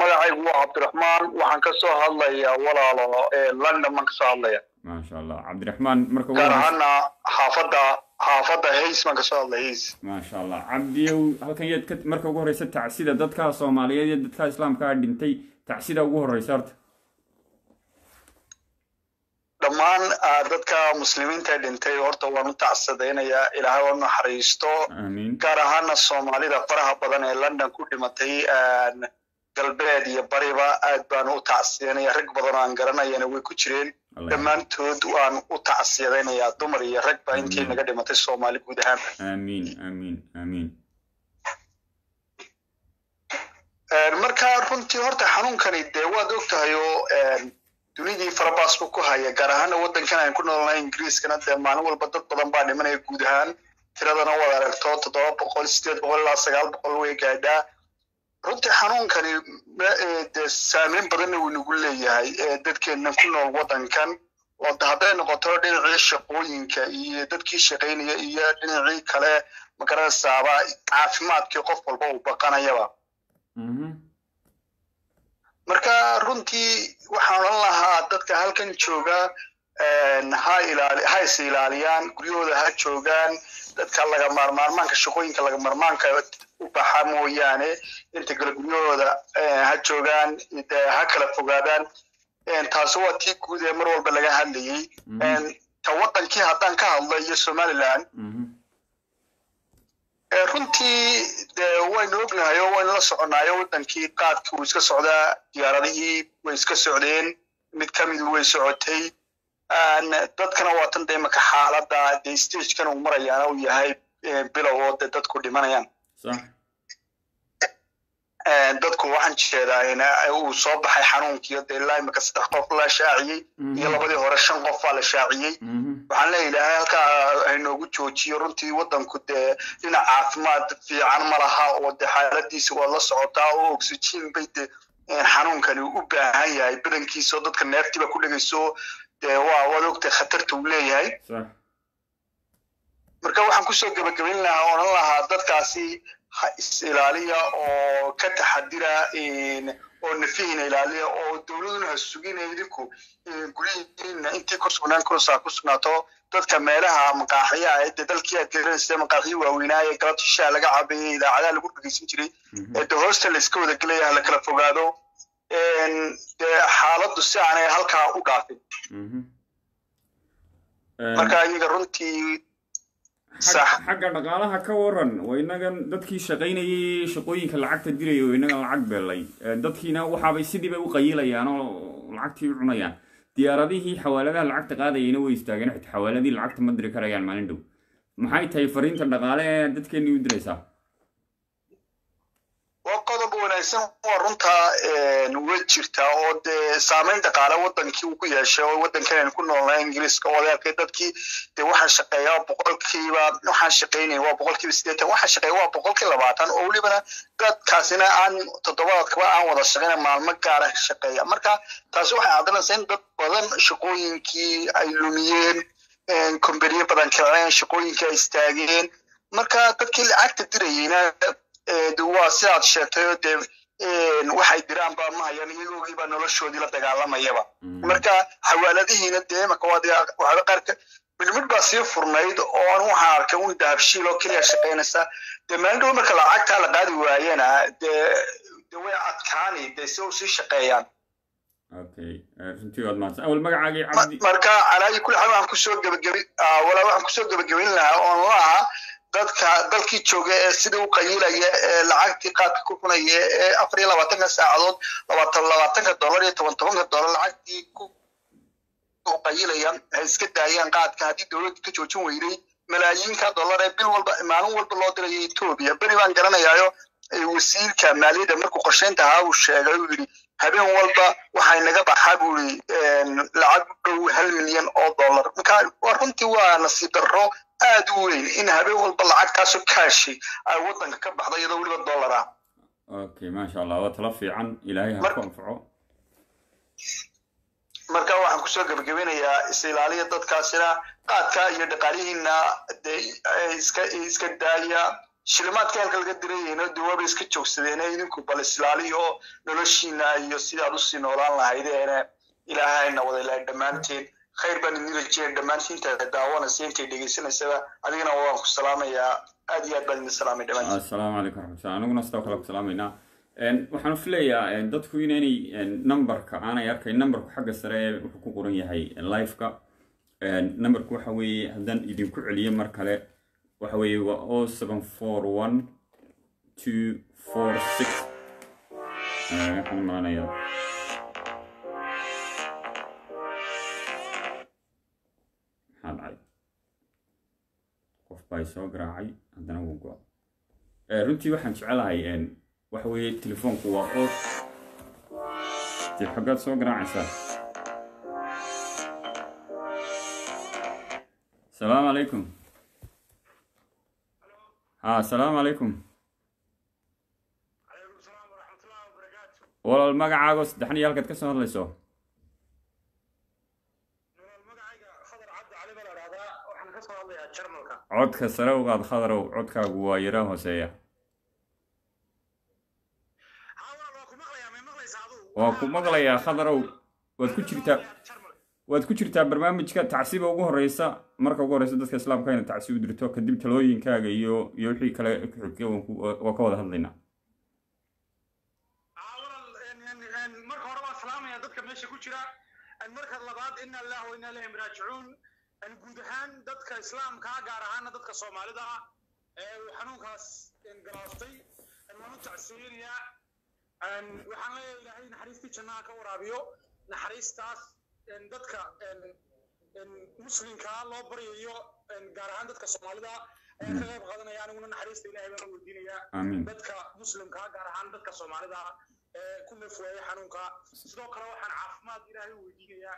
magacaygu waa cabdiraxmaan waxaan ka soo hadlayaa walaalo london baan ka soo hadlaya maasha allah cabdiraxmaan marka gaar ahaana xaafadda xaafadda hays baan ka soo hadlaya hays maasha allah cabdiyow halkan yaad ka marka ugu horreysa tacsida dadka soomaaliyeed iyo dadka islaamkaa dhintay tacsida ugu horreysa horta. Dhammaan dadka muslimiinta dhintay horta waan u tacsadaynayaa ilaahay waa naxariisto gaar ahaana soomaalida faraha badan ee london ku dhimatay galbeed iyo bariba aad baan u tacsiyanayaa rag badan aan garanayana way ku jireen. Dhammaantood waan u tacsiyadaynayaa dumar iyo rag baa intii naga dhimatay soomaali guud ahaan. Aamiin aamiin aamiin marka runtii horta xanuunkani dee waad og tahay oo dunidii farabaas buu ku haya gaar ahaana waddankan aan ku noolnahay ingiriiskana dee maalin walba dad badan baa dhimanaya guud ahaan. Tiradana waad aragto toddoba boqol sideed boqol ilaa sagaal boqol way gaadhaa runtii xanuunkani dee saameyn badanna wuu nagu leeyahay dadkeenna ku nool waddankan. Oo hadday noqoto dhinacii shaqooyinka iyo dadkii shaqaynaya iyo dhinacii kale magaranaysaaba caafimaadkii qof walba uu baqanayaba. Marka runtii waxaan odhan lahaa dadka halkan jooga ilaali ha is ilaaliyaan guryahooda ha joogaan dadka laga maarmaarmaanka shaqooyinka laga maarmaanka u baxa mooyaane inta kale guryahooda ha joogaan ha kala fogaadaan. Taasi waa tii guud ee mar walba laga hadlayey ta waddankii haddaan ka hadlo iyo somaliland runtii dee waynu ognahay oo waynu la soconaayo waddankii qaadkii wuu iska socdaa diyaaradihii way iska socdeen mid ka midu way socotay. Dadkana waa tan dee maka xaaladda dee stagekan uu marayaana uu yahay bilow oo dee dadku dhimanayaan dadku waxaan jeedaa uu soo baxay xanuunkiyo dee ilaa imika saddex qof la shaaciyey iyo labadii hore shan qof baa la shaaciyey. Waxaan leeyahay halkaa haynoogu joojiyo runtii waddanku dee dhinac caafimaad fiican ma laha oo dee xaaladiisa waa la socotaa oo oxygen bay dee xanuunkani u baahan yahay. Badankiisa oo dadka neeftiiba ku dhegayso dee waa waad ogtay khatarta uu leeyahay marka waxaan ku soo gebagabayn lahaa odhan lahaa dadkaasi ha is ilaaliya oo ka taxadira oo nafihiina ilaaliya oo dowladuna ha sugina idinku guryihiina intii ku sugnaan kursaa ku sugnaato dadka meelaha maqaaxiyaha ee dalkii aad garanaysa maqaaxiyo waaweynaaye galabtishaa laga cabayay idaacadaha lagu dhegeysan jiray ee dee hoosta la iska wada gelaya ha la kala fogaado dee xaaladdu si aanay halkaa u dhaafin. Marka iyaga runtii xagga dhaqaalaha ka waran waa inagan dadkii shaqaynayay shaqooyinka lacagta dilaya oo inagan lacag beelay. Dadkiina waxaabay sidiibay u qayilayaan oo lacagtii u cunayaan. Diyaaradihii xawaaladaha lacagta qaadayayna way istaageen. Xawaaladii lacagta ma diri karayaan maalin dhow. Maxay tahay fariinta dhaqaale ee dadkeenii u diraysaa waa qodob wanaagsan waa runtaa way jirtaa oo dee saameyn dhaqaale wadankii uu ku yeeshay oo wadankan ku noolnahay ingiriiska oo dadkii dee waxaa shaqeeya boqolkiiba waxaan shaqeynaya waa boqolkiiba siddeetan waxaa shaqeeya waa boqolkii labaatan oo welibana dadkaasina aan toddobaadkaba aan wada shaqeyna maalmo gaara shaqeeya. Marka taasi waxay caddanaysaa in dad badan shaqooyinkii ay lumiyeen kombaniyo badan kaceen shaqooyinkii ay istaageen. Marka dadkii lacagta dirayeyna waa sidaad sheegtay oo dee waxay diraan baa ma hayaan iyagoogii baa noloshoodii la dagaalamayaba marka xawaaladihiina dee imaka qaarka midmid baa sii furnayd oo an waxaan arkay un dahabshiil oo keliya shaqaynaysa. Dee maalin dhow marka lacagtaa la qaadi waayana dee dee way adkaani dee si u sii shaqeeyaan. Cabdi marka calaayi kulli xaal waxaan ku soo gebagabi walaa waxaan ku soo gebagabayn lahaa oon lahaa dadka dalkii jooga ee sidii u qayilaya ee lacagtii qaadka ku cunaya ee afar iyo labaatanka saacadood labaatan labaatanka dollar iyo toban tobanka dollar lacagtii ku qayilayaan ha iska daayaan qaadka. Haddii dowladda ka joojin weyday malaayiinka dollar ee bil walba maalin walba loo dirayo etoobiya beri baan garanayaayo wasiirka maaliyadda markuu qorshaynta ahaa uu sheegay uu yidhi habeen walba waxay naga baxaa buu yidhi lacag u dhow hal milyan oo dollar. Marka runtii waa nasiib darro aad u weyn in habeen walba lacagtaasoo kaashi ay waddanka ka baxda iyadoo weliba dollar ah okay maasha allah waa talo fiican. Ilaahay ha ku anfaco. Marka waxaan ku soo gebagabinayaa is-ilaaliya dadkaasina qaadka iyo dhaqaalihiina dee iska iska daaya shilimaadka halka laga dirayayno dee waaba iska joogsadeene idinku bal is-ilaaliyo noloshiina iyo sidaad u sii noolaan lahaydeene ilaahayna wada ilahay dhammaanteen khayr baan idin rajeyay dhammaantiin intaad daawanaysa intay dhegeysanaysaba adigana waan ku salaamayaa aad iyo aad baan idin salaamay dhammaantiin assalaamu calaykum raxmatullah aniguna sidoo kale ku salaamaynaa waxaan filayaa dadku inaynay numberka aanay arkay numberku xagga sare ee wuxuu ku qoran yahay liveka. Numberku waxa weeye haddaan idinku celiyo mar kale waxa weeye waa o seven four one two four six baa soo garaacay haddana wuu go runtii waxaan jecelahay waxa weeye telefoonku waa oo dee xaggaad soo garaacaysaa? Asalaamu calaykum ha asalaamu calaykum walaal magacaago saddexan iyo halkaad ka soo hadlayso codka sare ugaad khadarow codkaagu waa yara hooseeya. Waa ku maqlayaa khadarow waad ku jirtaa waad ku jirtaa barnaamijka tacsiba ugu horeysa marka ugu horeysa dadka islaamka ina tacsi u dirto kadib talooyinkaaga iyo iyo wixii kale kuxigay waa ka wada hadlaynaa marka hore waa salaamaya dadka meesha ku jira. Marka labaad ina allah wa ina raajicuun guud ahaan dadka islaamka gaar ahaana dadka soomaalida ah ee uu xanuunkaas galaastay waan u tacsiyeynayaa waxaan leeyahay ilaahay naxariistii jannaha ka waraabiyo. Naxariistaas dadka muslimkaa loo baryayo gaar ahaan dadka soomaalida ayaa ka qayb qaadanaya aniguna naxariista ilaahay baan u weydiinayaa. Dadka muslimkaa gaar ahaan dadka soomaalida ee ku nafweeya xanuunka. Sidoo kale waxaan caafimaad ilaahay u weydiinayaa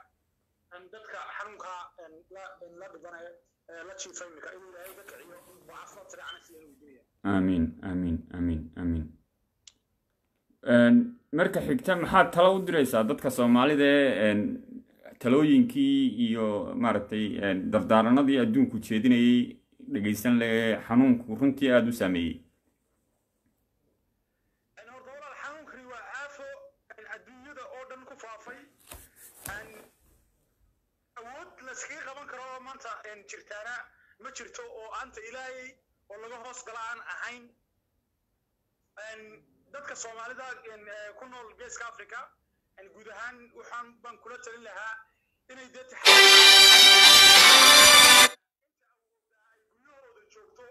dadka xanuunka la dhibanaya la jiifa imika inuu ilaahay ka kiciyo oo weydiinaya aamiin aamiin aamiin aamiin marka xigta maxaad talo u diraysaa dadka soomaalida talooyinkii iyo maaragtay dardaaranadii adduunku jeedinayay dhegaysan le xanuunku runtii aada u saameeyey horta walaal xanuunkani waa aafo adduunyada oo dhan ku faafay awood layskaga qaban karo oo maanta jirtaana ma jirto oo aanta ilaahay oo laga hoos gala aan ahayn dadka soomaalida ku nool geeska africa guud ahaan waxaan baan kula talin lahaa inay dee guryahooda joogto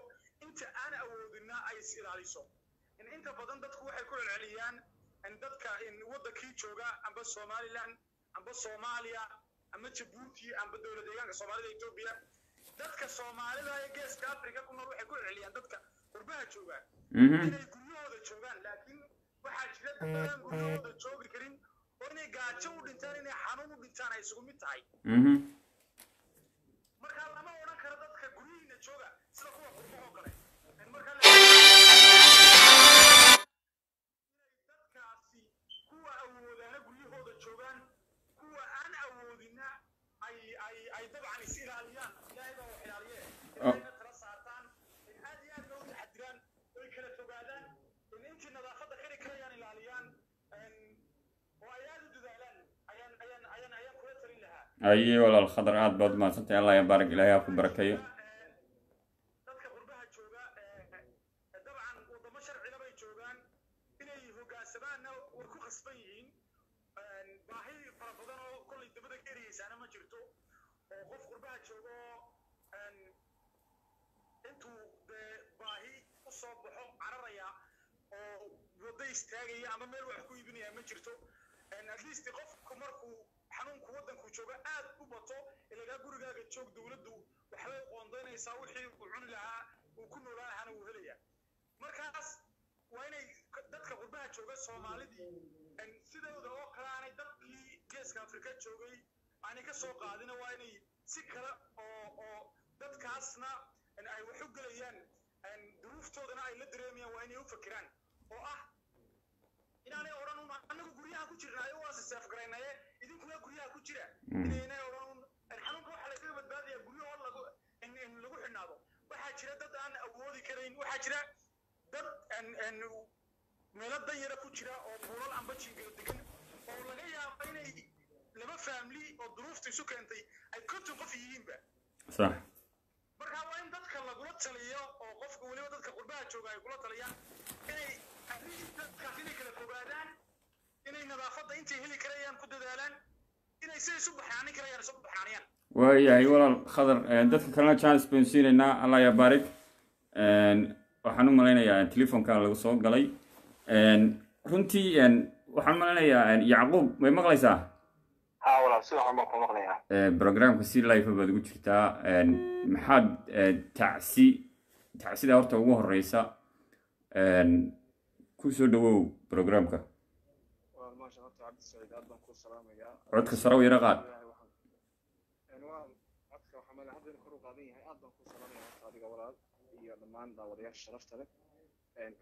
inta aan awoodina ay is ilaaliso. Inta badan dadku waxay ku celceliyaan dadka waddankii jooga amba somaliland amba soomaaliya amba jabuuti amba dowlad deegaanka soomaalida etoobiya dadka soomaalida ee geeska africa ku nool waxay ku celceliyaan dadka qurbaha jooga inay guryahooda joogaan laakiin waxaa jira dadaan guryahooda joogi karin oo inay gaajo u dhintaan inay xanuun u dhintaan ay isugu mid tahay. Marka lama odhan karo dadka guryihiina jooga sida kuwa qurbahoo kale. Dadkaasi kuwa awoodaana guryahooda joogaan kuwa aan awoodina ay ay ay dabcan is ilaaliyaan Oh. aye walaal khadar aada baad umahadsantay allah ya baarig ilaahay ha ku barakeeyo istaagaya ama meel wax ku iibinaya ma jirto at qofku markuu xanuunku waddanku joogo aad u bato ilagaa gurigaaga joog dowladdu waxbay qoondaynaysaa wixii uu cuni lahaa uu ku noolaan lahaana wuu helayaa. Markaas waa inay dadka qurbaha jooga soomaalidii sidooda oo kale aanay dadkii geeska afrika joogay aanay ka soo qaadina waa inay si kale oo oo dadkaasna ay wax u gelayaan duruuftoodana ay la dareemayaan waa inay u fakiraan oo ah inaanay odhan un annagu guryaha ku jirnaayo waa siseefgaraynaye idinkuna guryaha ku jira. Inaynay odhan un xanuunka waxaa lagaga badbaadayaa guryaho lagu lagu xidhnaado. Waxaa jira dad aan awoodi karayn waxaa jira dad meelo danyara ku jira oo buulal amba jingiro degan oo laga yaabo inay laba faamili oo duruufta isu keentay ay konton qof yihiinba sax marka waa in dadka lagula taliyo oo qofka weliba dadka qurbaha jooga ay kula taliyaan inay dadkaas inay kala fogaadaan inay nadaafadda intay heli karayaan ku dadaalaan inay siday isu baxnaanin karayaan isu baxnaaniyaan waayahay walaal khadar. Dadka kalena chance baynu siinaynaa allah ya baarik waxaan u malaynayaa telefonka lagu soo galay. Runtii waxaan u malaynayaa yacquub may maqlaysaa? Haa walaal si life baad ugu jirtaa. Maxaad tacsi tacsida horta ugu horeysa ku soo dhawow programka? Codka sare u yara qaad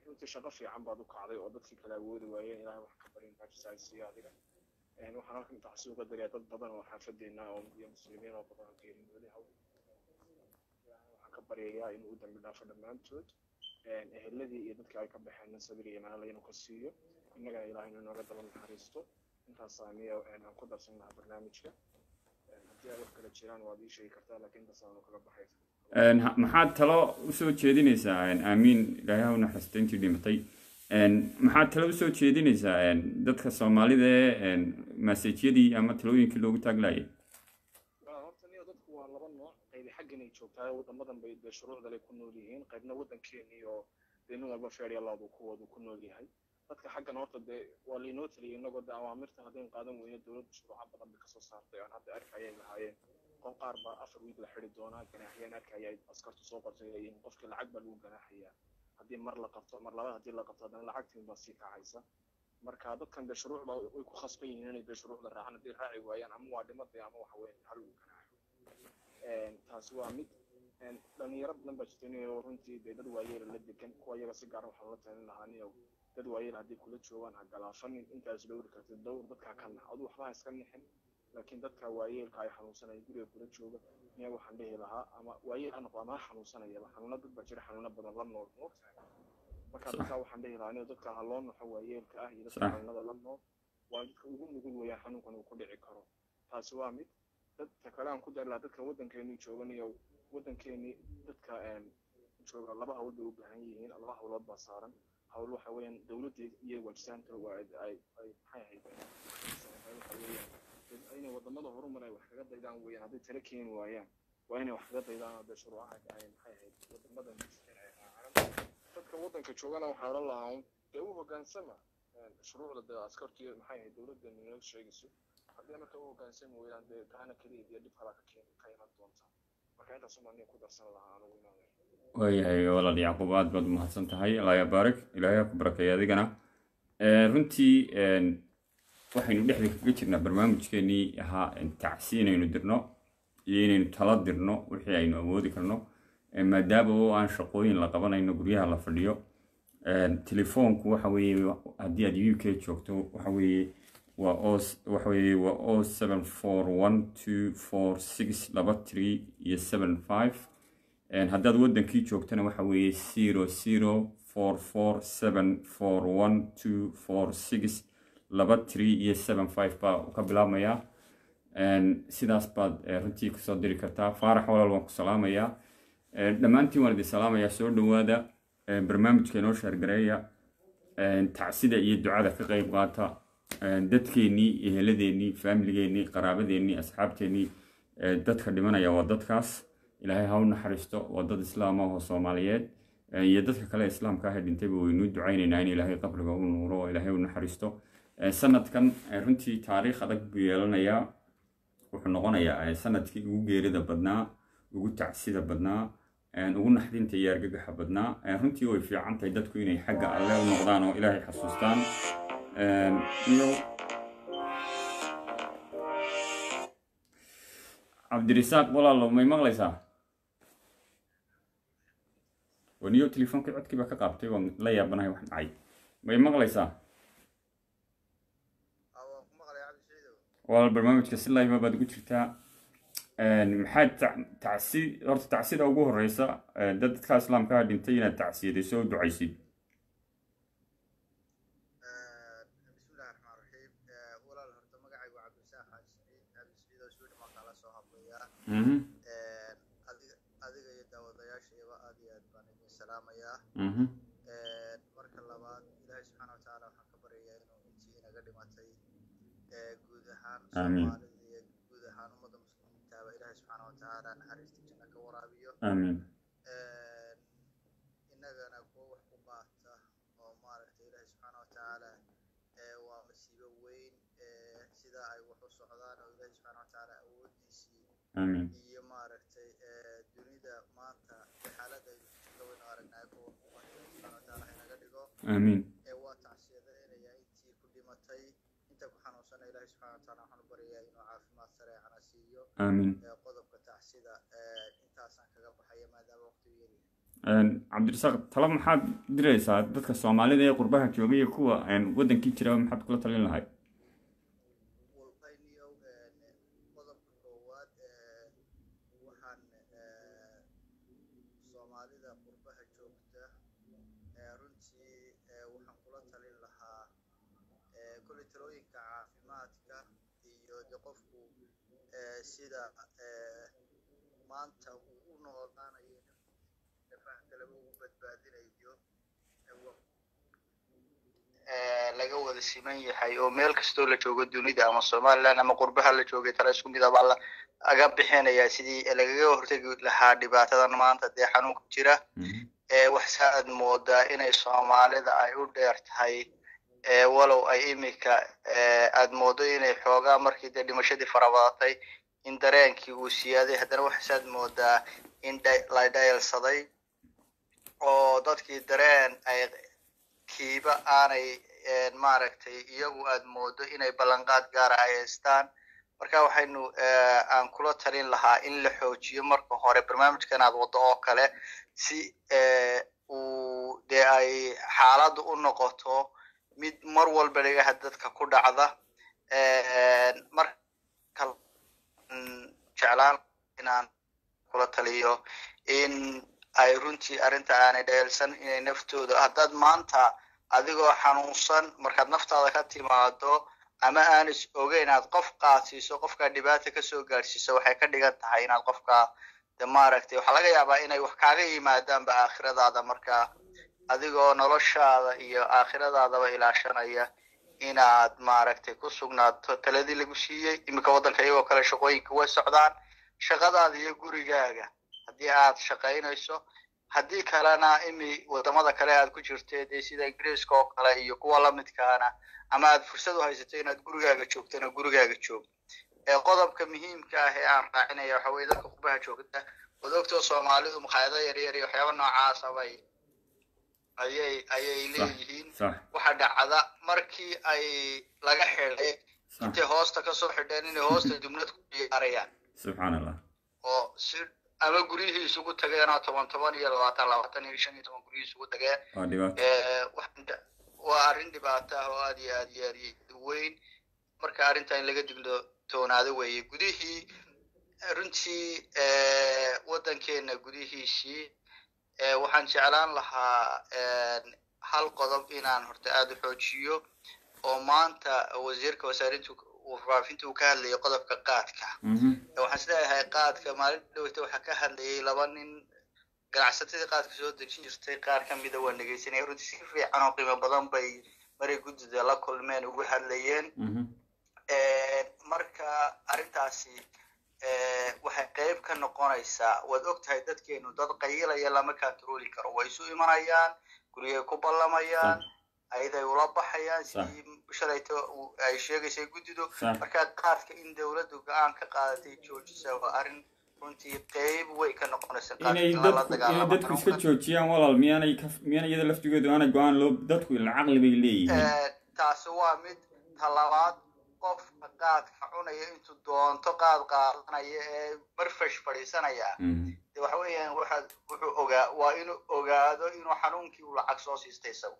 runtii shaqo fiican baad u kacday oo dadkii kale awoodi waayeen ilaahay wax ka barin baajisaaysiiyo adiga waxaan halkan tacsi uga dariyaa dad badan oo xaafadeena oo iyo muslimiin oo badan oo geeriyooday hawl waxaan ka baryayaa inuu u dambi dhaafo dhammaantood eheladii iyo dadka ay ka baxeen sabir iyo maala inuu ka siiyo innagana ilaahay inuu nooga daba naxariisto. Intaas aniya aan ku darsan lahaa barnaamijka haddii ay wax kala jiraan waad ii sheegi kartaa laakiin intaas kaga baxay. Maxaad talo u soo jeedinaysaa aamiin ilaahay ha naxariisto intii dhimatay. Maxaad talo u soo jeedinaysaa dadka soomaalida ee masajyadii ama talooyinkii loogu taaglayay horta niyo dadku waa laba nooc qaybi xaggan ay joogtaa wadamadan bay dee shuruucdale ku nool yihiin. Qaybna waddankeeni iyo dee nin walba feeryalaadu kuwoodu ku nool yahay. Dadka xaggan horta dee waa lainoo taliyay inagoo de awaamirta haddaynu qaadan weyne dowladda shuruuca badan bay ka soo saartay. Aan hadda arka ayay lahaayeen qof qaar baa afar wiig la xidi doonaa ganaaxyaan arkaya askartu soo qortay leeyihiin qofkii lacag baa lagu ganaaxayaa haddii mar la qabto mar labaad haddii la qabto haddana lacagtiin baa sii kacaysa marka dadkan dee shuruucda way ku khasban yihiin inay dee shuruucda raacaan. Haddii raaci waayaan ama waa dhimatay ama waxa weeye hal uu ganaaxo taasi waa mid dhalinyaro badan baa jirta inay runtii dee dad waayeela la degan kuwa iyaga si gaar waxaan la talin lahaa niyow dad waayeel haddii kula joogaan ha galaafanin intaas dhowri kartid dowr dadka ka nax adu waxba ha iska nixin laakiin dadka waayeelka ay xanuunsanaya guriga kula jooga miya waxaan dhihi lahaa ama waayeel ha noqdo ama ha xanuunsanayaba xanuuna dad baa jira xanuuna badan la nool moogtahay marka dadka waxaan dhihi lahaa dadka ha loo naxo waayeelka ah iyo dadka xanuunada la nool waa dadka ugu nugul weeyaan xanuunkan uu ku dhici karo. Taasi waa mid dadka kale aan ku dari dadka waddankeeni joogan iyo waddankeeni dadka jooga laba hawl bay u baahan yihiin laba hawlood baa saaran. Hawl waxa weeyaan dowladda iyo wajsaanta waa ay ay maxay ahayd? Inay waddamada horumar ay wax kaga daydaan weeyaan hadday tala keeni waayaan. Waa inay wax kaga daydaan hadday shuruucaha ay maxay ahayd? Wadamada dadka waddanka joogana waxaa la lahaa dee u hoggaansama shuruucda dee askartu iyo maxay ahayd? Dowladda noo sheegayso marka u hoggaansami weeyaan dee kaana keliya iyo dhib kala ka iman doonta marka intaas uma aniga ku darsan lahaa anugu inaan waayahay walaal yacquub aad baad umahadsan tahay allah ya baarik ilaahay ha ku barakeeya adigana. Runtii waxaynu dhexda kaga jirnaa barnaamijkeenii ahaa tacsi inaynu dirno iyo inaynu tala dirno wixii aynu awoodi karno. Maadaama oo aan shaqooyin la qabanayno guryaha la fadhiyo telefoonku waxa weeye haddii aad u k joogto waxa weeye waa o waxa waa o seven four one two four six laba three iyo seven five. Haddaad waddankii joogtana waxa weeye zero zero four four seven four one two four six laba three iyo seven five baa ka bilaabmaya sidaas baad runtii ku soo diri kartaa. Faarax walaal waan ku salaamayaa. Dhammaantiin waan idin salaamayaa. Soo dhowaada barnaamijka inoo sheergareeya tacsida iyo ducada ka qayb qaata dadkeennii eheladeennii faamiligeenii qaraabadeennii asxaabteennii dadka dhimanaya waa dadkaas. Ilaahay ha u naxariisto waa dad islaam ah oo soomaaliyeed. Iyo dadka kale islaamka ah dhintayba waynuu ducaynaynaa in ilaahay qabriga u nuuro oo ilaahay u naxariisto. Sanadkan runtii taariikh adag buu yeelanayaa. Wuxuu noqonayaa sannadkii ugu geerida badnaa ugu tacsida badnaa ugu naxdinta iyo argagaxa badnaa. Runtii way fiican tahay dadku inay xagga alle u noqdaan oo ilaahay xasuustaan iyo cabdirisaaq walaalo may maqlaysaa waniyo telefoonka codkii baa ka qaabtay waan la yaabanahay wax dhacay. May maqlaysaa walaal barnaamijka si live baad ugu jirtaa. Maxaad tacsi horta tacsida ugu horeysa dadka islaamka dhintay inaad tacsiyadayso oo ducaysid adiga iyo daawadayaashayaba aad iyo aad baan idin salaamayaa marka labaad ilaahay subxaana watacaala waxaan ka baryayaa inuu intii inaga dhimatay guud ahaan soomaalida iyo guud ahaan ummadda muslimiintaaba ilaahay subxaana watacaala naxariista janna ka waraabiyo innagana kuwa wax ku qaata oo maaragtay ilaahay subxaana watacaala waa masiibo weyn sida ay wax u socdaan oo ilaahay subxaana watacaala awoodiisii iyo maaragtay dunida maanta xaaladda aynu ka weynu aragnay kuwa subxaana watacaala inaga dhigo. Amiin waa tacsiyadaynayaa intii ku dhimatay. Inta ku xanuunsana ilaahay subxaana watacaala waxaan u baryayaa inuu caafimaad sareecana siiyo. Amiin qodobka tacsida intaasaan kaga baxaya maadaama waqtigu yaryahay cabdirasaaq talo maxaad diraysaa dadka soomaalida ee qurbaha jooga iyo kuwa waddankii jira maxaad kula talin lahayd walqayniyow qodobka koowaad waxaan soomaalida qurbaha joogta runtii waxaan kula talin lahaa kolley talooyinka caafimaadka iyo de qofku sida maanta uu u noolaanayo nafaha kaleba ugu badbaadinayo laga wada siman yahay oo meel kastoo la joogo dunida ama somaliland ama qurbaha la joogay tala isku mid abaa laga bixinayaa sidii lagaga hortegi lahaa dhibaatadan maanta dee xanuunka jira. Waxse aad moodaa inay soomaalida ay u dheer tahay walow ay imika aad moodo inay xoogaa markii dee dhimashadii farabadatay in dareenkii uu siyaaday haddana waxase aad moodaa in la dhayalsaday oo dadkii dareen ay kiiba aanay maaragtay iyagu aad moodo inay ballanqaad gaara ay haystaan. Marka waxaynu aan kula talin lahaa in la xoojiyo marka hore barnaamijkan aad waddo oo kale si uu dee ay xaaladdu u noqoto mid mar walba dhagaha dadka ku dhacda. Marka jeclaan inaan kula taliyo in ay runtii arrinta aanay dheelsan inay naftooda haddaad maanta adigoo xanuunsan markaad naftaada ka timaado ama aan is ogeyn aad qof qaadsiiso qofkaa dhibaata ka soo gaadhsiiso waxay ka dhigan tahay inaad qofkaa de maaragtay waxaa laga yaabaa inay wax kaaga yimaadaanba aakhiradaada marka adigoo noloshaada iyo aakhiradaadaba ilaashanaya inaad maaragtay ku sugnaato taladii lagu siiyey iminka waddanka iyagoo kale shaqooyinka way socdaan shaqadaada iyo gurigaaga haddii aad shaqaynayso haddii kalena imi waddamada kale aad ku jirte dee sida ingiriiska oo kale iyo kuwa lamidkaana ama aad fursad u haysato inaad gurigaaga joogtana gurigaaga joog qodobka muhiimka ah ee aan raacinaya waxa weye dadka qurbaha joogta wad ogtoo soomaalidu makhaayado yaryar iyo waxyaaba noocaasa bay ayay ayay leeyihiin. waxa dhacda markii ay laga xidhay intay hoosta ka soo xidheen inay hoosta jumlad ku ciyaarayaan. Subxaan allah oo si ama guryihii isugu tageen oo toban toban iyo labaatan labaatan iyo shan iyo toban guryihii isugu tageen waa dhibaato. Waa arrin dhibaato ah oo aad iyo aad iyo aad weyn. Marka arrinta in laga diglo toonaado weeye. Gudihii runtii waddankeena gudihiisii waxaan jeclaan lahaa hal qodob inaan horta aada u xoojiyo oo maanta wasiirka wasaarintu warfaafinta uu ka hadlayay qodobka qaadka Mhm. waxaan is leeyahay qaadka maalin dhaweyta waxaa ka hadlayay laba nin ganacsatadii qaadka soo dejin jirtay qaar ka mida waa dhegeysanaya runtii si fiican oo qiimo badan bay maray guddida la kulmeen ugu hadlayeen Mhm. marka arrintaasi eh, waxay qayb ka noqonaysaa waad ogtahay dadkeenu dad qayilaya lama kantarooli karo. Way isu imanayaan guryay ku ballamayaan ayaday ula baxayaan sidii shalayto uu- ay sheegaysay guddidu marka qaadka in dowladdu go'aan ka qaadatay joojisa waa arrin runtii qayb way ka noqonaysa qaadka inay in lala dadku iska joojiyaan walaal miyaanay ka miyaanay iyada laftigoodu aanay go'aan loo dadku caqli bay leeyihiin. Taasi waa mid talabaad qofka qaadka cunaya intuu doonto qaad qaadanaya ee marfash fadhiisanaya. Mhm. de waxa weeyaan wuxuu ogaa waa inuu ogaado inuu xanuunkii uu lacag soo siistay isagu.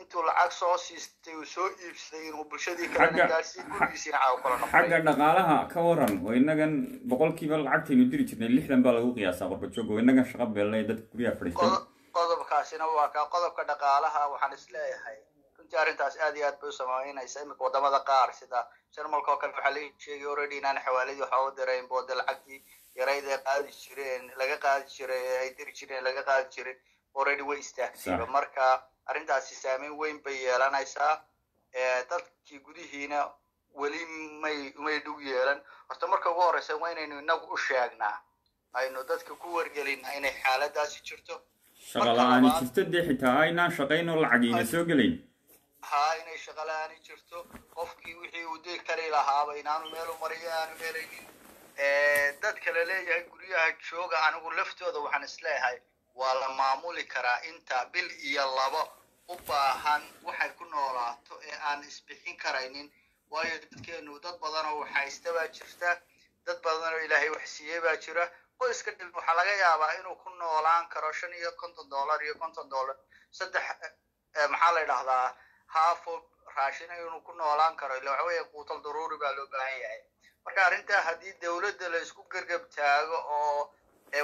Intuu lacag soo siistay uu soo iibsaday inuu bulshadii kalena gaarsiin gurigiisiina caawa kula xagga noqday dhaqaalaha ka waran oo innagan boqolkiiba lacagtaynu diri jirnay lixdan baa lagu qiyaasaa qorbajoog oo innagan shaqa beelle dadka guryaha fadhiistay. Qodo- qodobkaasina waa kaa qodobka dhaqaalaha waxaan is leeyahay runtii arrintaas aad iyo aad bay u samaynaysa iminka waddamada qaar sida jarmalka oo kale waxaa la sheegay already inaan xawaaladii waxa u dirayn boode lacagtii yarayd ay qaadi jireen laga qaadi jiray ay diri jireen laga qaadi jiray. Already way istaagtayba Sax. marka arrintaasi saameyn weyn bay yeelanaysaa. Dadkii gudihiina weli may may dhug yeelan. Horta marka ugu horeysa waa inaynu inagu u sheegnaa. Aynu dadka ku wargelinaa inay xaaladaasi jirto. Shaqa la'aani jirto dee xitaa aynaan shaqaynoo lacagiina soo gelayn haa inay shaqo la'aani jirto qofkii wixii uu diri kari lahaaba inaanu meel u mariyo aanu helaynin dadka la leeyahay guryaha jooga anigu laftooda waxaan is leeyahay waa la maamuli karaa inta bil iyo labo u baahan waxay ku noolaato ee aan isbixin karaynin. Waayo dadkeenu dad badan oo waxhaysta baa jirta dad badan oo ilaahay wax siiyey baa jira. Qoyska dhib waxaa laga yaabaa inuu ku noolaan karo shan iyo konton dollar iyo konton dollar. Saddex maxaa la idhahdaa haafo raashina inuu ku noolaan karo ila waxa weeye quutal daruuri baa loo baahan yahay. Marka arrintaa haddii dowladda la isku gergab taago oo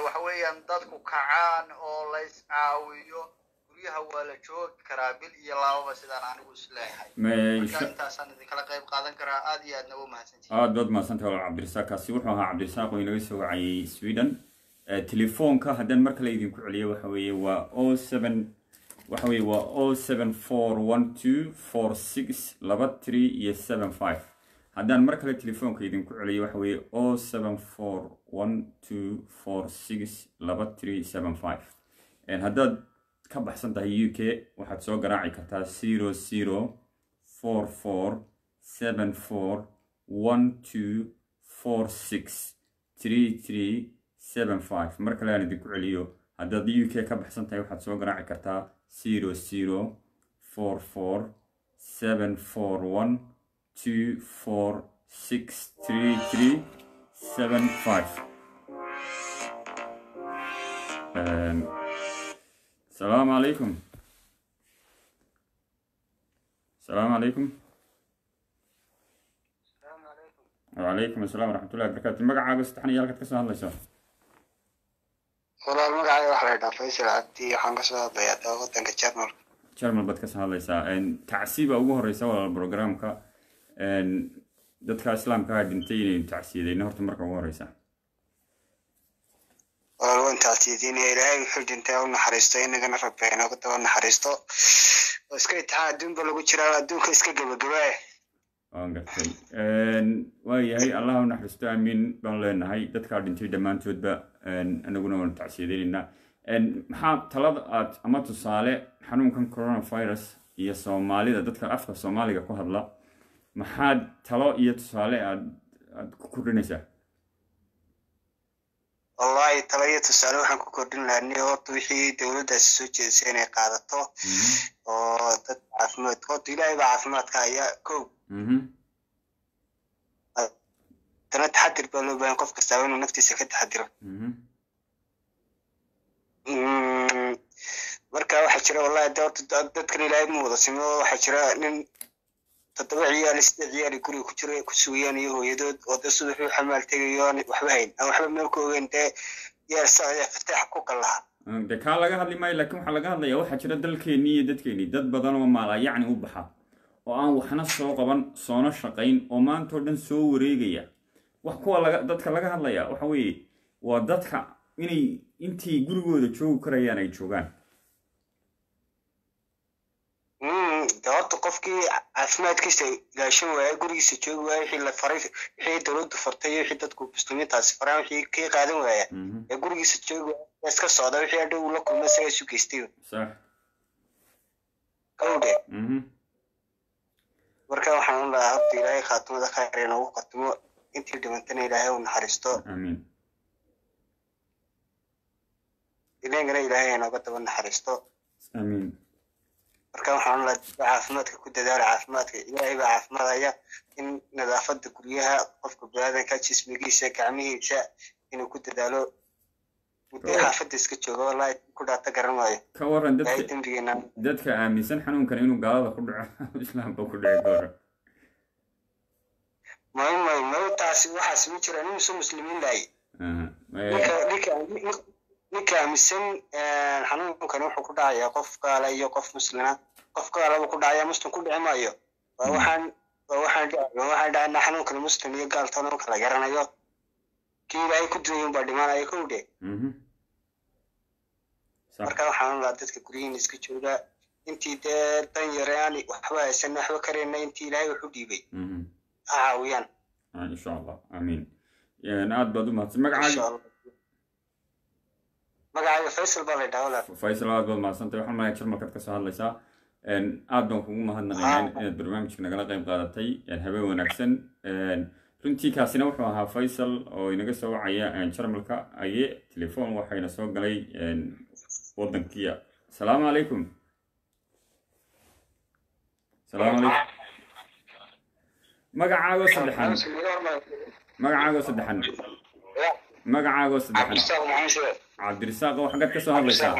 waxa weeyaan dadku kacaan oo la iscaawiyo guryaha waa la joogi karaa bil iyo lababa sidaan anigu is leeyahay marka intaasaan idinkala qayb qaadan karaa aad iyo aadna u mahadsantihin aad baad mahadsantahay walaal cabdirasaaq kaasi. Wuxuu ahaa cabdirasaaq oo inaga soo wacayay sweden. Eh, telefoonka haddaan mar kale idinku celiyo waxa weeye waa o seven waxa weeye waa o seven four one two four six laba three iyo seven five. Haddaan mar kale telefoonka idinku celiyo waxa weeye o seven four one two four six laba three seven five. Haddaad ka baxsan tahay u k waxaad soo garaaci kartaa zero zero four four seven four one two four six three three seven five. Mar kale aan idinku celiyo haddaad u k ka baxsan tahay waxaad soo garaaci kartaa zero zero four four seven four one two four six three three seven five السلام عليكم السلام عليكم وعليكم السلام ورحمة الله وبركاته magacaaga saddexan iyo halkaad ka soo hadlaysaa walaal magacayga waxaa la yidhaha faysal cabdi waxaan ka soo hadlayaa daa wadanka jarmalka jarmal baad ka soo hadlaysaa tacsiiba ugu horeysa walaal programka dadka islaamka ah dhintay inaynu tacsiyadayno horta marka ugu horeysa walaal waan tacsiyadiinaya ilaahay wuxuu dhintay u naxariisto inagana rabbi inooga daba naxariisto oo iska itixaan adduunba lagu jiraa adduunka iska gebagabaa waan gartay waayahay allah u aamiin baan leenahay dadkaa dhintay dhammaantoodba anaguna waanu tacsiyadaynaynaa maxaa talada aad ama tusaale xanuunkan coronavirus iyo soomaalida dadka afka soomaaliga ku hadla maxaad talo iyo tusaale aad aad ku kordhinaysaa wallahi talo iyo tusaale waxaan ku kordhin lahaa horta wixii dowladdaasi soo jeedisay inay qaadato. Oo dad caafimaad horta ilaahay baa caafimaadka haya kow. Dana taxadir baa loo baahan qof kastaaba inuu naftiisa ka taxadiro. Marka waxaa jira wallahi de horta dadkan ilaahay ma wada simo. Waxaa jira nin toddoba ciyaal saddex ciyaal guriga ku jira ku sugayaan iyo hooyadood oo de subaxii xamaal tegayo aan waxba hayn. Aan waxba meel ku ogeyn dee yaar socda fataax ku kallaha de kaa laga hadli maayo laakiin waxaa laga hadlayaa waxaa jira dalkeenii iyo dadkeenii dad badan oo maala yacni u baxa oo aan waxna soo qaban soona shaqayn oo maantao dhan soo wareegaya. Wax kuwa dadka laga hadlaya waxa weeye waa dadka inay intii gurigooda joogi karayaan ay joogaan Mm, de horta qofkii caafimaadkiisa ilaashan waaya gurigiisa joogi waaya wixii la faray wixii dowladdu fartay iyo wixii dadku muslimiintaasi faraan wixii kii qaadan waaya Mhm. ee gurigiisa joogi waaya iska socda wixii adhow la kulma isaga isu geystay. Gawdhe Mhm. marka waxaan u lahaa horta ilaahay khaatimada khayr inoogu khatimo. Intii dhimantana ilaahay u naxariisto. Ileengana ilaahay inooga daba naxariisto. Amiin marka waxaan lahaa caafimaadka ku dadaala caafimaadka ilaahay baa caafimaadaya in nadaafada guryaha qofka biniaadanka jismigiisa gacmihiisa inuu ku dadaalo. Muddo xaafadda iska jooga wallahi ku dhaata garan maayo ka waran dadka aaminsan xanuunkan inuu gaalada ku dhaco islaamka ku dhici waran may may may taasi waxaas ma jiraan inuusan muslimiin lahay. Aha. Ninka aaminsan xanuunkan wuxuu ku dhacayaa qof gaala iyo qof muslina qof gaalaba ku dhacaya muslim ku dhici maayo. Waa waxaan dhacanaa xanuunkan muslim iyo ma kala garanayo. Kii ilaahay ku duwayin baa dhimanaya kow dhe mhm. Sax. marka waxaan lahaa dadka guryihiin iska jooga intii dee dan yare aan waxba haysan waxba karayna intii ilaahay wuxu dhiibay. Mhm. ha caawiyaan Ah, insha allah. Amiin. Een, aad baad u mahadsan. Magacaaga magacayga faysal baa la yidhaha walaal faysal aad baad mahadsantahay. Waxaan malaya jarmalkaad ka soo hadlaysaa. Aad baan kugu mahadnaqaynaa in- inaad barnaamijka nagala qayb qaadatay Een, habeen wanaagsan. Runtii kaasina wuxuu ahaa faysal oo inaga soo wacaya jarmalka aye telefoon waxayna soo galay een, wadankiya asalaamu calaykum asalaamu calaykum magacaago saddexan. Magacaago saddexan. Magacaago saddexan cabdirisaaq oo xaggaad ka soo hadlaysaa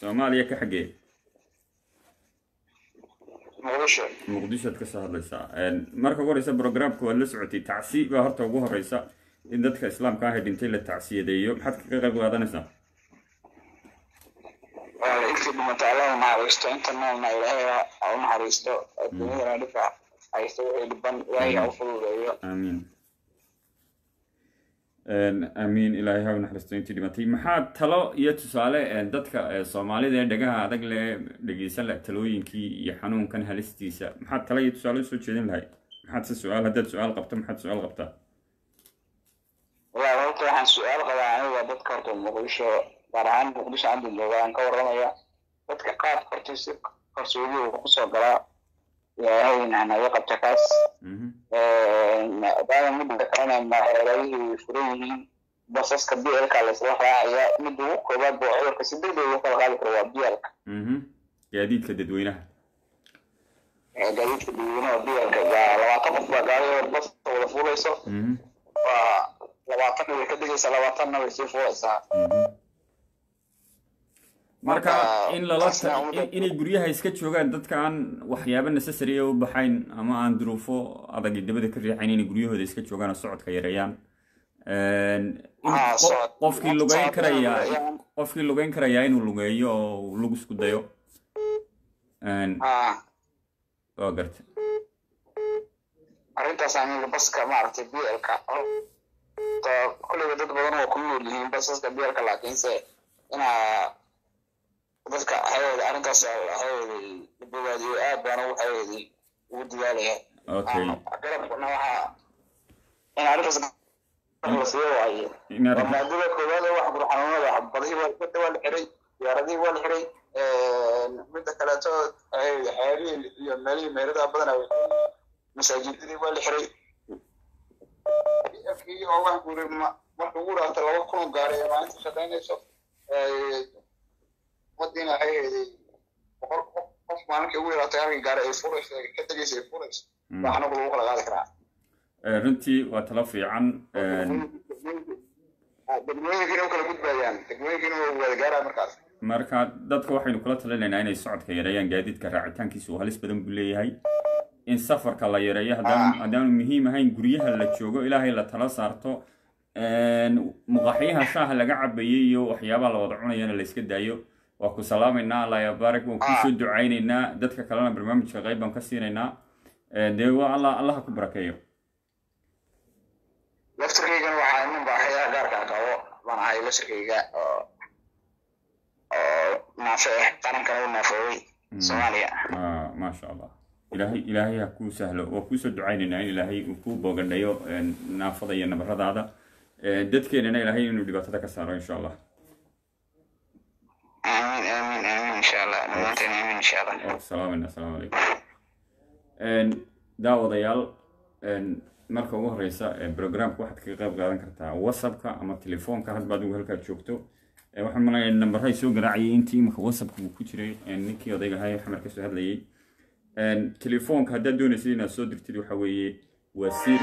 soomaaliya. Ka xaggee? Muqdisho. Muqdishoad ka soo hadlaysaa. Een, marka ugu horeysa programka waad la socotay. Tacsi baa horta ugu horeysa in dadka islaamka ah ee dhintay la tacsiyadeeyo. Maxaad kaga qayb qaadanaysaa? Intii dhimata allah u naxariisto inta noolna ilaahay ha u naxariisto. Adduunyadana dhibka haysto wixii dhiban ilaahay ha u fududeeyo. Aamiin aamiin ilaahay ha naxariisto intii dhimatay maxaa talo iyo tusaale dadka soomaalida ee dhagaha adag le dhegeysan leh talooyinkii iyo xanuunkan halistiisa? Maxaad talo iyo tusaale u soo jeedin lahay? Maxaad se su'aal haddaad su'aal qabto maxaad su'aal qabtaa walaa horta waxaan su'aal qabaa aniga dadka horta muqdisho gaar ahaan muqdisho anda jooga aan ka warramaya dadka qaar horta si qarsoodi uu ku soo galaa ilaahay naga qabta kaas Mhm. maadaama midda kalena maareerayihii furan yihiin basaska blka laisla raacaya midda ugu koobaad boo cudurka si degdeg uga kala qaadi karo waa blka Mhm. gaadiidka dadweynaha gaadiidka dadweynaha waa labaatan qof baa gaari basta wada fuulayso Mhm. waa labaatanna way ka degaysaa labaatanna way sii fuulaysaa. Marka in lala inay guryaha iska joogaan dadka aan waxyaabo necessary u baxayn ama aan duruufo adag dabada ka riixayn inay guryahooda iska joogaan oo socodka yareeyaan. Qofkii lugeyn karayaa qofkii lugeyn karayaa inuu lugeeyo oo lug isku dayo. Ah. waa garta. Arrintaas aniga baska maaragtay blka koleyba dad badan oo ku nool yihiin basaska blka laakiinse inaa dadka hayeeda arrintaas hayeeday bogaadiyo aad baana hayeeday ugu dadaalaya okay. Garabkuna waxaa in arrintaas la siiyo waaye maadada koowaad wax burxanuunada badihii waa badda waa la xiray diyaaradihii waa la xiray midda kaleeto xeerihii iyo meelihii meeradaha xiray masaajidadii waa la xiray. Oo wax guri marka ugu dhaata laba kun oo gaari ee maalinta shaqaynayso umadiina waxay hayday boqol qof qof maalinkii ugu yaraatay halkii gaari ay furayso ka tegaysa ay furayso Mm. waa anagu lagu kala qaadi karaa runtii waa talo fiican Een, degmooyinkiina u kala gudbayaan degmooyinkiina waa wada gaaraya markaas marka dadka waxaynu kula talinaynaa inay socodka yareeyaan gaadiidka raacitaankiisa uu halis badan buu leeyahay in safarka la yareeyo haddaan haddaanu muhiim ahayn guryaha la joogo ilaahay la tala saarto Een, muqaaxiyaha shaaha laga cabayay iyo waxyaabaha la wada cunayana la iska daayo waa ku salaamaynaa allah ya baarak waan ku soo ducaynaynaa. Dadka kalena barnaamijka qayb baan ka siinaynaa. Dee waa allah allaha ku barakeeyo. Laftirkaygana waxaa nin baaxaya gaarka qabo. Baan ahay laftirkayga oo oo naafe ah qarankana u naafooday soomaaliya. Maasha allah ilaahay ilaahay ha kuu sahlo. Waa kuusoo ducaynaynaa in ilaahay uu kuu boogadhayo naafada iyo nabaradaada. Dadkeenana ilaahay inuu dhibaatada ka saaro insha allah aamin aamin aamin insha allah dhammaanteen aamin insha allah waa salaamayna asalaamu calaykum daawadayaal marka ugu horeysa programka waxaad kaga qayb qaadan kartaa whatsappka ama telefoonka hadba adigu halkaad joogto. Waxaan malaya nambaray soo garaacayay intii imika whatsappka uu ku jiray. Ninkii odayga xamar ka soo hadlayay. Telefoonka haddaad doonaysid inaad soo dirtid waxa weeye waa sir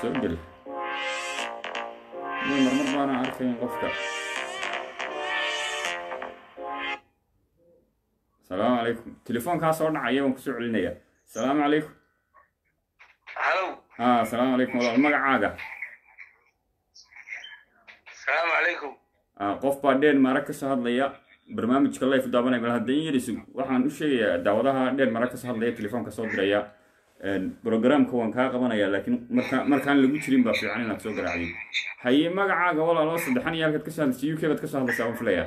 soo gel marmar baana arkayn qofka asalaamu calaykum telefoonkaa soo dhacaya waan ku soo celinaya. Asalaamu calaykum ha asalaamu calaykum walaal magacaaga. Qof baa dheen mara ka soo hadlaya. Barnaamijka life daabanaya bal hadda in yarisu waxaan u sheegayaa daawadaha dheen mara ka soo hadlaya telefoonka soo diraya. Programka waan kaa qabanaya laakiin marka markaan lagu jirin baa fiican inaad soo garaacdid haye magacaaga walaalo saddexan iyo halkaad ka soo hadlaysa u k baad ka soo hadlaysaa waan filaya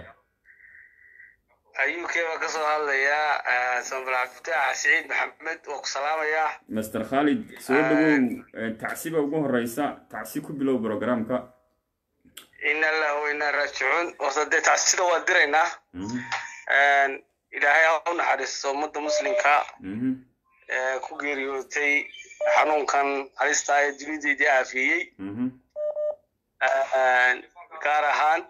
u k baa ka soo hadlayaa sambal cabdifitaax siciid maxamed waa ku salaamayaa master khalid soo dhawow tacsiba ugu horeysa tacsi ku bilow programka. Ina allah wa inaa raajicuun. Horta dee tacsida waa diraynaa ilaahay ha u naxariisto ummadda muslimka. Ku geeriyootay xanuunkan halista ee dunidaydii aafiyey gaar ahaan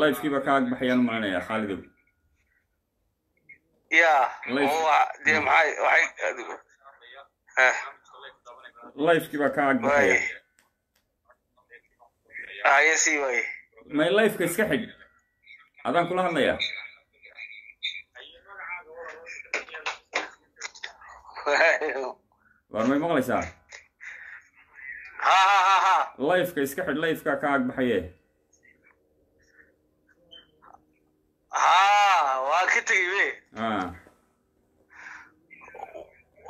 lifekiiba ka agbaxayaan u malinayaa khaalidow ya lifekiiba ka haye sii waaye may lifeka iska xidh adaan kula hadlayaa? Waar may maqlaysaa? Lifeka iska xidh lifeka ka agbaxaye ha waa ka tegey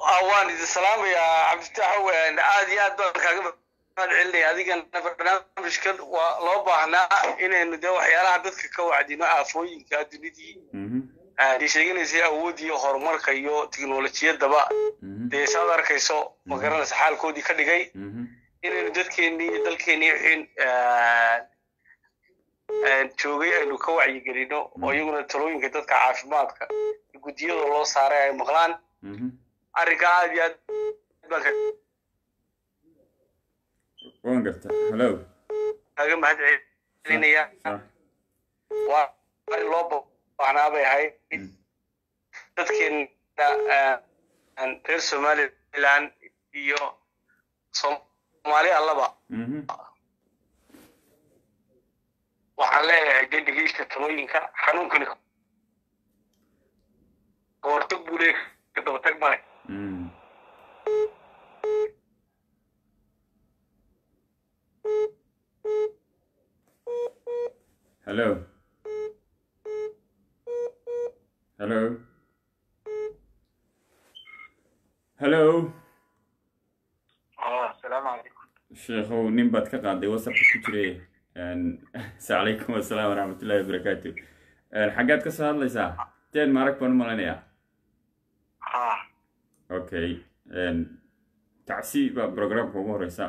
Ah, waan idin salaamayaa cabdifitaax weyn aad iyo aad baan kaaga mahad celinaya adigana barnaamijkan waa loo baahnaa inaynu dee waxyaalaha dadka ka wacdino aafooyinka dunidii dee sheeganaysay awood iyo horumarka iyo tiknolojiyadaba mhm dee saad arkayso ma garanaysa xaalkoodii ka dhigay inaynu dadkeennii iyo dalkeennii wixii joogay aynu ka wacyigelino oo iyaguna talooyinka dadka caafimaadka iyo guddiyada loo saaray ay maqlaan. Mhm. Arrinka aad iyo aad waan garta. Hello? Kaaga mahad celinaya. Sax waa arrin loo baahnaa bay ahayd. Dadkeena ah, reer somaliland iyo soomaali allaba. Mhm waxaan leeyahay dee dhegeysta talooyinka xanuunkani. Kahortag buu leeyahay ka dabatag male mhm hello? Hello? Hello? Asalaamu calaykum sheekhow nin baad ka qaaday whatsappka ku jiray alaykum asalaam waraxmatullahi wabarakaatu xaggaad ka soo hadlaysaa teen maarag baan u malinayaa ha okay tacsi baa programka ugu horeysa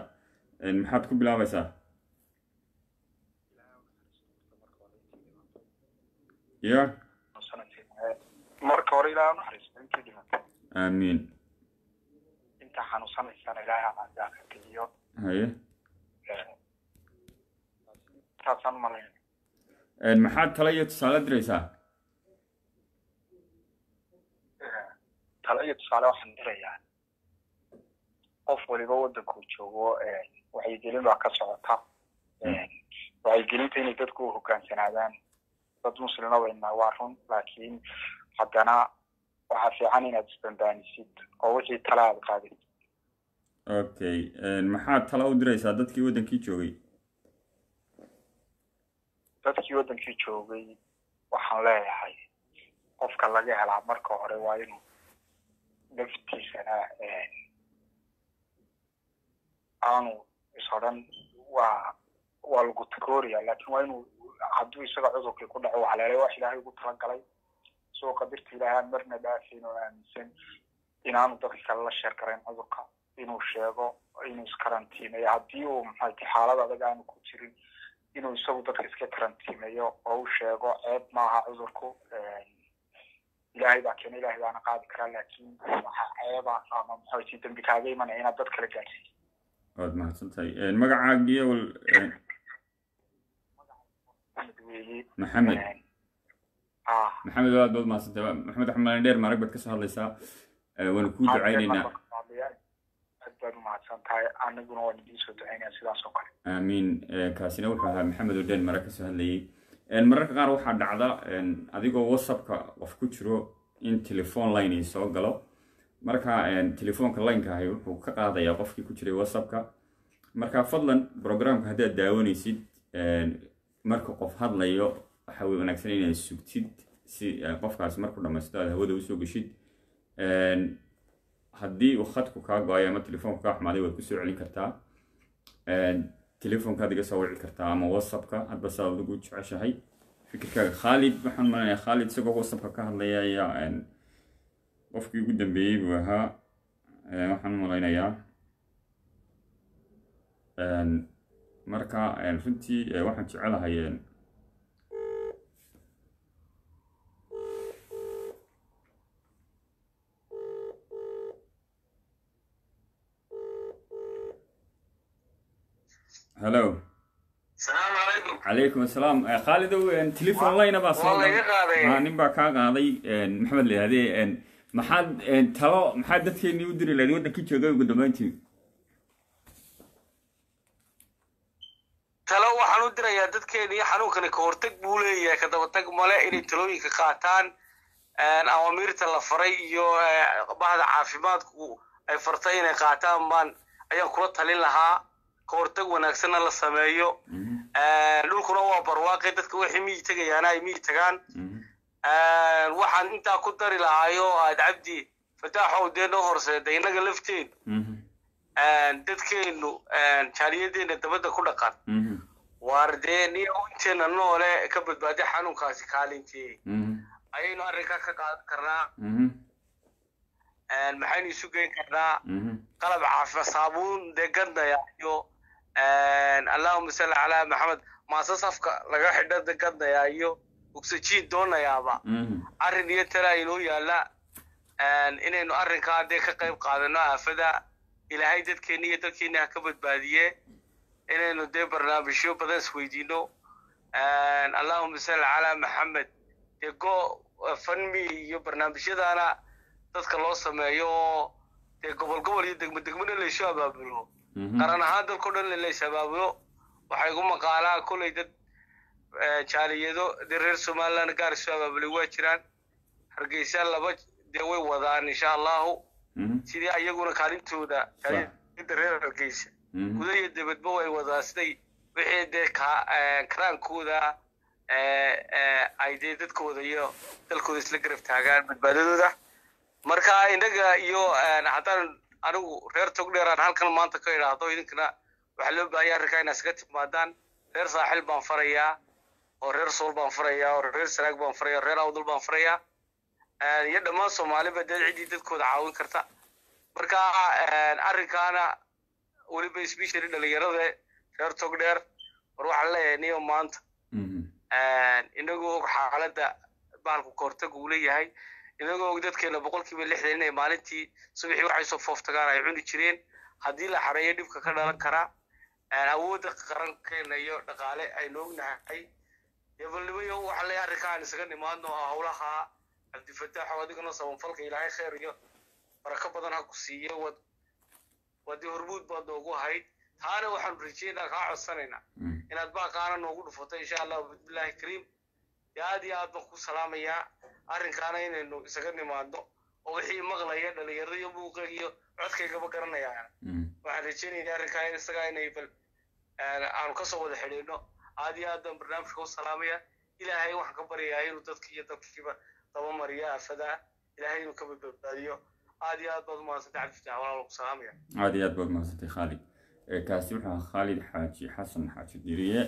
maxaad ku bilaabaysaa ya marka hore ilaahay naxariisto intii dhimatay aamiin inta xanuunsanaysana ilaahay caafimaad ka geliyo haye taasaan malayn. Maxaad tala iyo tusaale diraysaa? Talo iyo tusaale waxaan dirayaa. Qof waliba waddankuu joogo wacyigelin baa ka socota. Wacyigelinta inay dadku u hogaansanaadaan dad muslima bayna waa run laakiin haddana waxaa fiican inaad isbambaanisid oo wixii tala aad qaadid. Okay maxaad tala u diraysaa dadkii waddankii joogay dadkii waddankii joogay waxaan leeyahay qofka laga helaa marka hore waa inuu naftiisana aanu is odhan waa waa lagu takooraya laakiin waa inuu hadduu isaga cudurkii ku dhaco haleelay wax ilaahay ugu talagalay. Isagoo qadirta ilaahay aan marna dhaafayn oo aaminsan inaanu dadka kale la sheer garayn cudurka inuu sheego inuu iskarantiimeeyo haddii uu maxay xaalad adag aanu ku jirin inuu isagu dadka iska karantiimeeyo oo u sheego ceeb maaha cudurku ilaahay baa keena ilaahay baana qaadi karaa laakiin waxa ceeba ama maxay dembi kaaga imanaya inaad dad kale gaadhsiiso waad mahadsan tahay weeye maxamed ah. Maxamed aad baad mahadsan tahay maxamed axmed dheer marag baad ka soo hadlaysaa waanu kuu ducaynaynaa baad umahadsan tahay aniguna waan idiin soo ducaynaya sidaas kale aamiin kaasina wuxuu ahaa maxamed oo dheer marag ka soo hadlayay mararka qaar waxaa dhacda adigoo whatsappka qof ku jiro in telephone line soo galo marka telefoonka lineka ahi wuxuu ka qaadayaa qofkii ku jiray whatsappka marka fadlan programka haddaad daawanaysid marka qof hadlayo waxa wanaagsan inaad sugtid si qofkaasi markuu dhamaysto aad hawada u soo geshid haddii uu khadku kaa go'ay ama telefoonka kaa xumaaday waad ku soo celin kartaa. Telefoonkaad iga soo wici kartaa ama whatsappka hadba saa adigu jeceshahay. Fikirkaaga khaalid waxaan malanayaa khaalid isagoo whatsappka ka hadlaya ayaa qofkii ugu dambeeyey buu ahaa. Waxaan malaynayaa marka runtii waxaan jecelahay hello. Salaamu calaykum calaykum asalaam khaalidow telefon line baa soo nin baa kaa qaaday maxamed layihahde maxaad talo maxaad dadkeenii u diri lahayd waddankii joogay ugu dambeyntii talo waxaan u dirayaa dadkeeni xanuunkani ka hortag buu leeyahay ka dabatag male inay talooyinka qaataan. Awamiirta la faray iyo eh, bahda caafimaadku ay fartay inay qaataan baan ayaan kula talin lahaa ka hortag wanaagsanna la sameeyo. Dhulkuna waa barwaaqe dadka waxay miyi tegayaana ay miyi tagaan. Waxaan intaa ku dari lahaayo aad cabdi fataaxow dee noo horseeday innaga lafteenu dadkeenu jaaliyadeena dabadda ku dhaqan. Waar dee niyo inteena noole ka badbaaday xanuunkaasi kaalintii ayaynu arrinkaa ka qaadan karnaa. Maxaynu isu geyn karnaa qalab caafimaad saabuun dee gandaya iyo allahuma salli calaa maxamed maasas afka laga xidho gandaya iyo oxygen doonayaaba. Arrin iyo tala inoo yaalla inaynu arrinkaa dee ka qayb qaadano aafada ilaahay dadkeena iyo dalkeena ha ka badbaadiye. Inaynu dee barnaamijyo badan isweydiino allahuma salli calaa maxamed dee go fanmi iyo barnaamijyadaana dadka loo sameeyo oo dee gobol gobol iyo degmo degmona laysu abaabulo qaran ahaan dalkao dhan lays abaabulo waxay igu maqaalaa kolay dad jaaliyado dee reer somaliland gaar isu abaabulay waa jiraan. Hargeysa laba dee way wadaan insha allahu sidii ayaguna kaalintooda jaaliyada reer hargeysa. Guda iyo dibadba way wadaan siday wixii dee ka karaankooda ay dee dadkooda iyo dalkooda isla garab taagaan badbaadadooda. Marka innaga iyo haddaan anigu reer togdheeraan halkan maanta ka idhaahdo idinkana waxaa loo baahanya arrinkaa inaa iskaga timaadaan. Reer saaxil baan farayaa oo reer sool baan farayaa oo reer sanaag baan farayaa oo reer awdal baan farayaa. Iyo dhammaan soomaaliba dee ciddii dadkooda caawin karta. Marka arrinkaana weliba especially dhalinyarada reer togdheer war waxaan leeyahay niyo maanta. Inagoo og xaaladda bahalku kahortaga uu leeyahay inagoo og dadkeena boqolkiiba lixdan inay maalintii subaxii waxay soo fooftagaan ay cuni jireen haddii la xareeyo dhibka ka dhalan karaa awoodda qarankeena iyo dhaqaale aynu ognahay ebalnimayo waxaa leeyahay arrinkaan isaga nimaadno oo howlaha cabdifataax oo adigana sabanfalka ilaahay kheer iyo barako badan ha ku siiyo. Wad wadii hormuud baad noogu ahayd. Taana waxaanu rajeynaa kaa codsanaynaa. Inaad baaqaana noogu dhufato insha allahu bismillahi kariim. Aad iyo aad baan ku salaamayaa arrinkaana inaynu isaga nimaadno oo wixii maqlaya dhalinyarada iyo muuqeeg iyo codkaygaba garanayaan waxaan rajeynaynaa arrinkaa in isagaa inay bal aanu ka soo wada xidhiidno aad iyo aad baan barnaamijka u salaamaya ilaahay waxaan ka baryayaa inuu dadka iyo dadkiiba dabamariyo aafadaa ilaahay inuu ka badbaadiyo. Aad iyo aad baad umahadsantay cabdifitaax walaal ku salaamaya aad iyo aad baad mahadsantay khaalid. Kaasi wuxuu ahaa khaalid xaaji xasan xaaji diriye.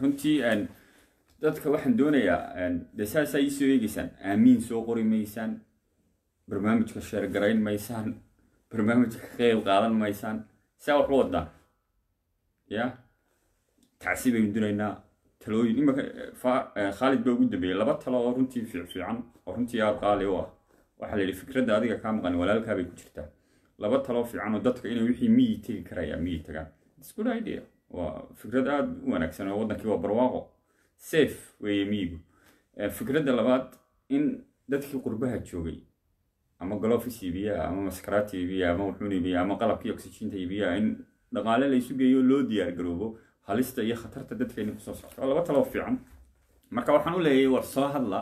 Runtii dadka waxaan doonayaa de saasaa ii soo eegeysaan aamiin soo qori maysaan. Barnaamijka sheergarayn maysaan. Barnaamijka ka qeyb qaadan maysaan. Saa wax u wadaan ya? Tacsi baynu diraynaa talooyin imaka khaalid baa ugu dambeeyey laba talo oo runtii fiicfiican oo runtii aada qaali u ah. Waxaa la fikradda adiga kaa maqan walaalkaa bay ku jirtaa. Laba talo fiican oo dadka inay wixii miyi tegi karaya miyi tagaan. Good idea. Waa fikrad aada u wanaagsan oo waddankii waa barwaaqo safe weeye miyigu fikradda labaad in dadkii qurbaha joogay ama galofis iibiyaa ama maskaraati iibiyaa ama wuxuun iibiyaa ama qalabkii oxygeenta iibiyaa in dhaqaale la isu geeyo loo diyaar garoobo halista iyo khatarta dadkeeni ku soo socto waa laba taloo fiican marka waxaan u leeyahay war soo hadla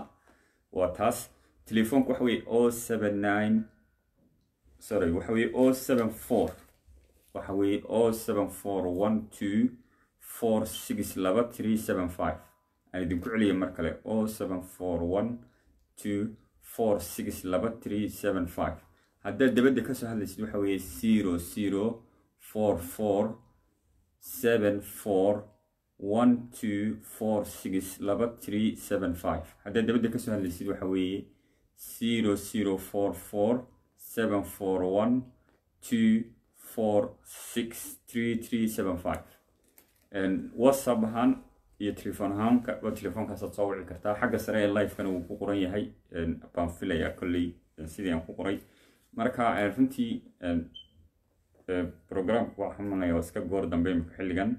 waa taas telefoonka waxa weye o seven nine sorry waxa weye o seven four waxa weye o seven four one two four six laba three seven five idinku celiyay mar kale o seven four one two four six laba three seven five. Haddaad dabadda ka soo hadlaysid waxa weeye zero zero four four seven four one two four six laba three seven five. Haddaad dabadda ka soo hadlaysid waxa weeye zero zero four four seven four one two four six three three seven five. Whatsapp ahaan iyo telefoon ahaanka waa telefoonkaasad soo wici kartaa xagga sare ee livekana wuu ku qoran yahay baan kolley sidii aan ku qoray. Marka runtii programka waa xumanaya iska goor dambe xilligan.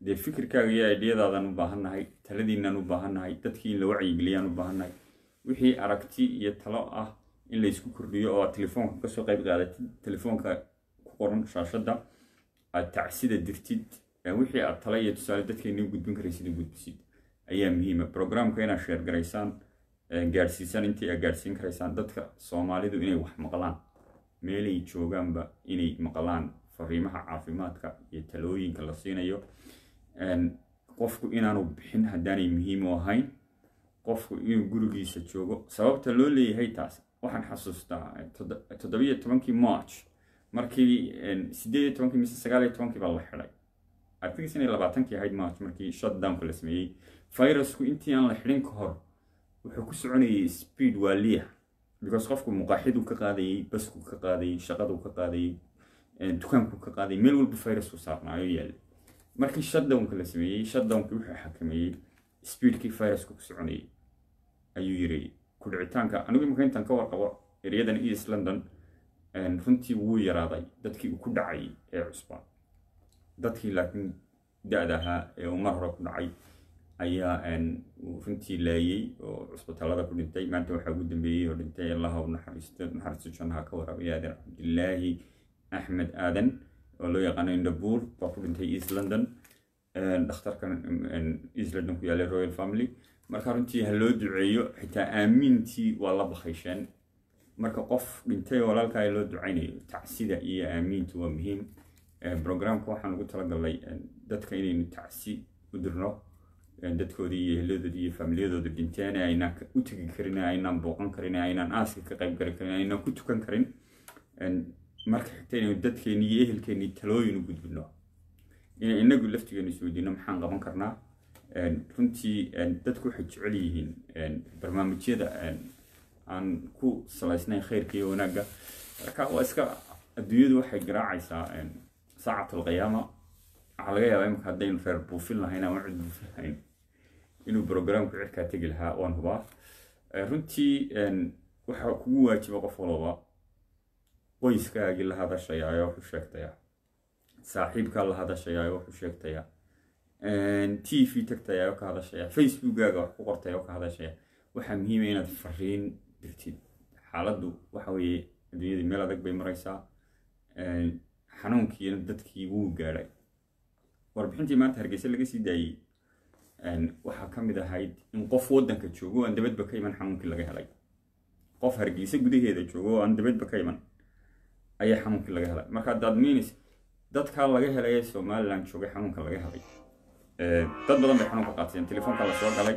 Dee fikirkaaga iyo ideyadaadan u baahannahay taladiinan u baahannahay dadkii in la wacyigeliyaan u baahannahay wixii aragti iyo talo ah in laysku kordhiyo oo aad telefoonka ka soo qayb qaadatid telefoonka ku qoran shaashadda aad tacsida dirtid wixii aad tala iyo tusaale dadkeeni u gudbin karaysid u gudbisid. Ayaa muhiima. Programka inaad sheer garaysaan intii aad gaadhsiin karaysaan dadka soomaalidu inay wax maqlaan. Meelay joogaanba inay maqlaan fariimaha caafimaadka iyo talooyinka la siinayo. Qofku inaanu bixin haddaanay muhiim u ahayn qofku inuu gurigiisa joogo. Sababta loo leeyahay taas waxaan xasuustaa toddobiyo tobankii march. Markii sideed iyo tobankii mise sagaal iyo tobankii baa la xidhay artigiis inay labaatankii ahayd march markii shutdownka la sameeyey virusku intii aan la xidhin ka hor wuxuu ku soconayay speed waaliya because qofku muqaaxiduu ka qaadayay baskuu ka qaadayay shaqaduu ka qaadayay dukaankuu ka qaadayay meel walba virusku saarnaayo yaalla markii shutdownka la sameeyey shutdownki wuxuu xakameeyey speedkii virusku ku soconayay ayuu yiri ku dhicitaanka anigu imika intaan ka warqabo eryadan east london runtii wuu yaraaday dadkii uu ku dhacayay ee cusbaa dadkii laakiin da-da ahaa ee uu mar hore ku dhacay ayaa runtii laayey oo cusbitaalada ku dhintay. Maanta waxaa ugu dambeeyey oo dhintay allaha naxariisto naxariisto jannaha ka warabay aadan cabdilaahi axmed aadan oo loo yaqaano indabuur baa ku dhintay east london. Dhakhtarkan east london ku yaalay royal family. Marka runtii ha loo duceeyo xitaa aamiintii waa la bakaysheen marka qof dhintay walaalkaa loo ducaynayo tacsida iyo aamiintu waa muhiim programka waxaan ugu talagalnay dadka inaynu tacsi u dirno dadkoodii iyo eheladoodii iyo faamiliyadooda dhinteen aynaan u tegi karin aynaan booqan karin aynaan aaska ka qayb gari karin aynaan ku tukan karin. Marka xigta inaynu dadkeeni iyo ehelkeeni talooyin u gudbino inay inagu laftigeenu isweydiino maxaan qaban karnaa? Runtii dadku waxay jecel yihiin barnaamijyada aan ku salaysnayn khayrka iyo wanaagga. Marka waa iska adduunyadu waxay garaacaysaa saacatul qiyaama waxaa laga yaabaa imika haddaynu reer buufin lahayn ama cid lahayn inuu programku cirkaa tegi lahaa waan hubaa. Runtii waxaa kugu waajiba qof walba qoyskaagii la hadashaya ayaa sheegtaya saaxiibkaa la hadashaya ayaa sheegtaya t v tagtaya ka hadashaya facebookaaga wax ku qortaya ka hadashaya waxaa muhiima inaad fariin dirtid. Xaaladdu waxa weeye adduunyadii meel adag bay maraysaa xanuunkiina dadkii wuu gaadhay warbixintii maanta hargeysa laga sii daayey waxaa ka mid ahayd in qof waddanka joogo aan dabadba ka iman xanuunkii laga helay. Qof hargeysa gudaheeda joogo aan dabadba ka iman ayaa xanuunkii laga helay. Marka hadaad meynis dadkaa laga helay ee somalilan jooga xanuunka laga helay. Dad badan bay xanuunka qaateen telefoonka la galay.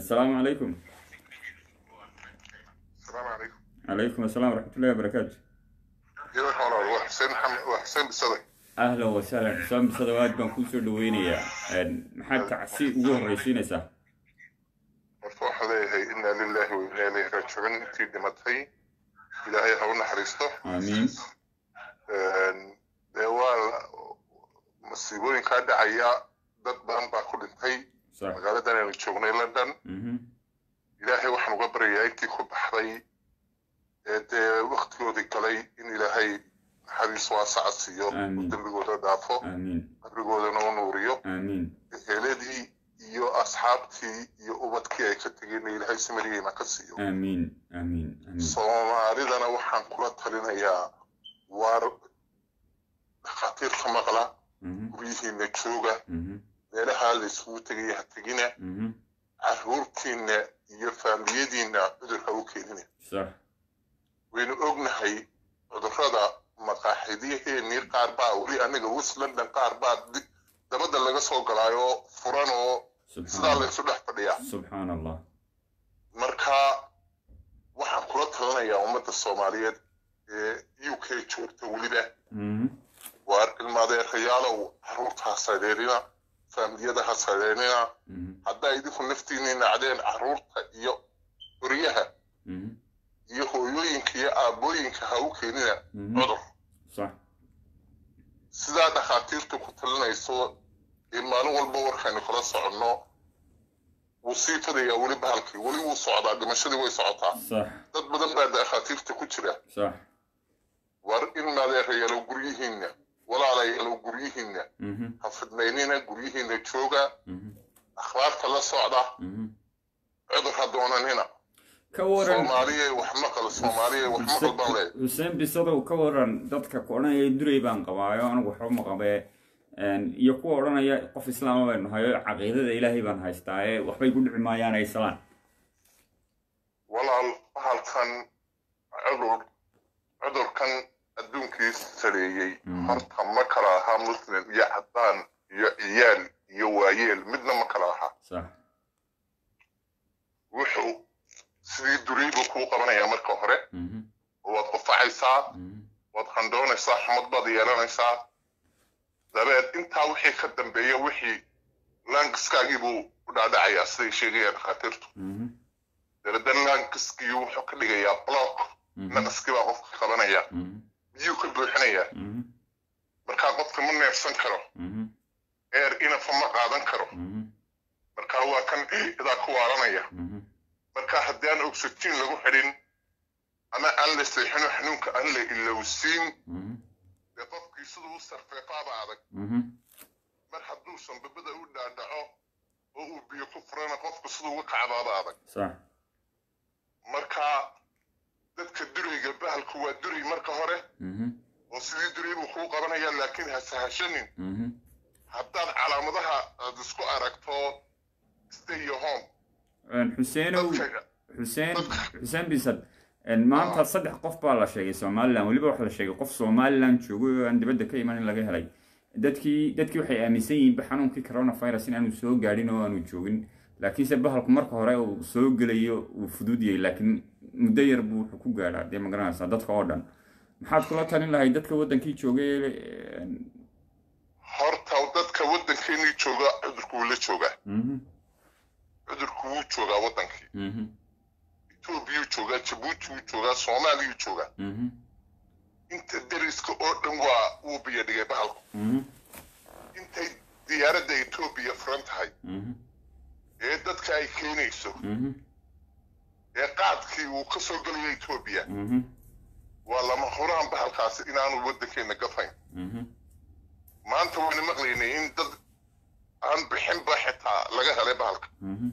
Asalaamu calaykum calaykum asalaam waraxmatullahi wabarakaatu xuseen xuseen bisade ahlan wasahlan xusaan bisade aad baan kuusoo dhaweynayaa maxaad tacsi ugu horraysiinaysaa horta waxaa leeyahay inaa lilaahi wa inaa ilayhi raajicuun intii dhimatay ilaahay ha u naxariisto aamiin dee waa masiibooyinkaa dhacaya dad badan baa ku dhintay magaaladan aynu joognay london ilaahay waxaan uga baryayaa intii ku baxday ee dee waktigoodii galay in ilaahay naxariis waasaca siiyo dembigooda dhaafo. Qabrigoodana u nuuriyo. Eheladii iyo asxaabtii iyo ubadkii ay ka tegeen ilaahay simariyeyna ka siiyo. Soomaalidana waxaan kula talinayaa waar dhakhaatiirka maqla mhm. guryihiina jooga mhm. meelaha la isugu tegaya ha tegina mhm. carruurtiina iyo faamiliyadiina cudurka u keenina waynu ognahay cudurrada maqaaxidyaheenii qaar baa weli aniga west london qaar baa dabadda laga soo galaayo furan oo sidaa laysu dhex fadhiyaa. Subxaan allah marka waxaan kula talinayaa ummadda soomaaliyeed ee u k joogta weliba. Mhm. Waar ilmaadeerayaalow carruurta ha sareerina faamiliyada ha mhm. Haddaa idinku naftiinii nacdeen carruurta iyo oryaha mhm. iyo hooyooyinka iyo aabbooyinka ha u keenina cudur sidaa dhakhaatiirtu ku talinayso ee maalin walba warkaynu kala soconno wuu sii fadayaa weli bahalkii weli wuu socdaa dhimashadii way socotaa. Dad badan baa dhakhaatiirta ku jira. War in madeerayaalow guryihiinna walaalayaalow guryihiinna. Mhm ha fidnaynina guryihiinna jooga. Mhm akhbaarta la socda. Mhm cudur ha doonanina ka waran xuseen bisadow ka waran dadka ku odhanaya duray baan qabaayo anigu waxba ma qabee iyo kuwa odhanaya qof islaama baynu nahay oo caqiidada ilaahay baan haystaaye waxbay ku dhici maayaan ay salaan. Walaal bahalkan cudur cudurkan adduunkii sareeyey. Mm. horta ma kala aha muslim iyo caddaan iyo ciyaal iyo waayeel midna ma kala aha sidii duriybu kuu qabanayaa marka hore. Mhm. Waad qufacaysaa mhm. Waad qandhoonaysaa xumad baad yeelanaysaa. Dabeed intaa wixii ka dambeeya wixii langiskaagii buu u dhaadhacayaa siday sheegayaan dhakhaatiirtu. Mhm. Dabeedna langiskii wuxuu ka dhigayaa block. Mhm. Naqaskii baa qofka qabanaya. Biyuu ka buuxinayaa mhm. Markaa qofka ma neefsan karo. Eer inafa ma qaadan karo. Markaa waa kan idaa ku waaranaya marka haddii aan oxygen lagu xidhin ama aan la seexino xanuunka aan la ilowsiin mhm. dee qofkii siduu u sarfeefaaba adag mhm. Mar hadduu sanbabada u dhaadhaco oo uu biyo ku furana qofku siduu uga kacbaaba adag marka dadka durayga bahalku waa duray marka hore mhm. oo sidii duray buu kuu qabanaya laakiin ha sahashanin. Mhm. Haddaad calaamadaha aad isku aragto stay your home xuseenow xuseen xuseen bisad maanta saddex qof baa la sheegay somalilan weliba waxa la sheegay qof somalilan oo aan dibadda ka iman in laga helay. Dadkii dadkii waxay aaminsan yihiin xanuunkii coronavirus in aanu soo gaadhin oo aanu joogin. Laakiinse bahalku marka hore uu soo gelayo uu fududiyey laakiin muddo yar buu wuxuu ku gaadhaa dee ma garanaysaa dadka oo dhan. Maxaad kula talin lahay dadka waddankii joogay horta dadka waddankeenii jooga cudurku la joogaa. Mhm, cudurku wuu joogaa waddankii mhm, etoobiyuu joogaa jabuuti wuu joogaa soomaaliyuu joogaa inta deriska oo dhan waa wuu biyo dhigay bahalku intay diyaaradda etoobiya furan tahay ee dadka ay keenayso ee qaadkii uu ka soo gelayo etoobiya waa lama huraan bahalkaasi inaanu waddankeenna gafayn maanta waynu maqlaynay in dad aan bixinba xitaa laga helay bahalka. Mhm,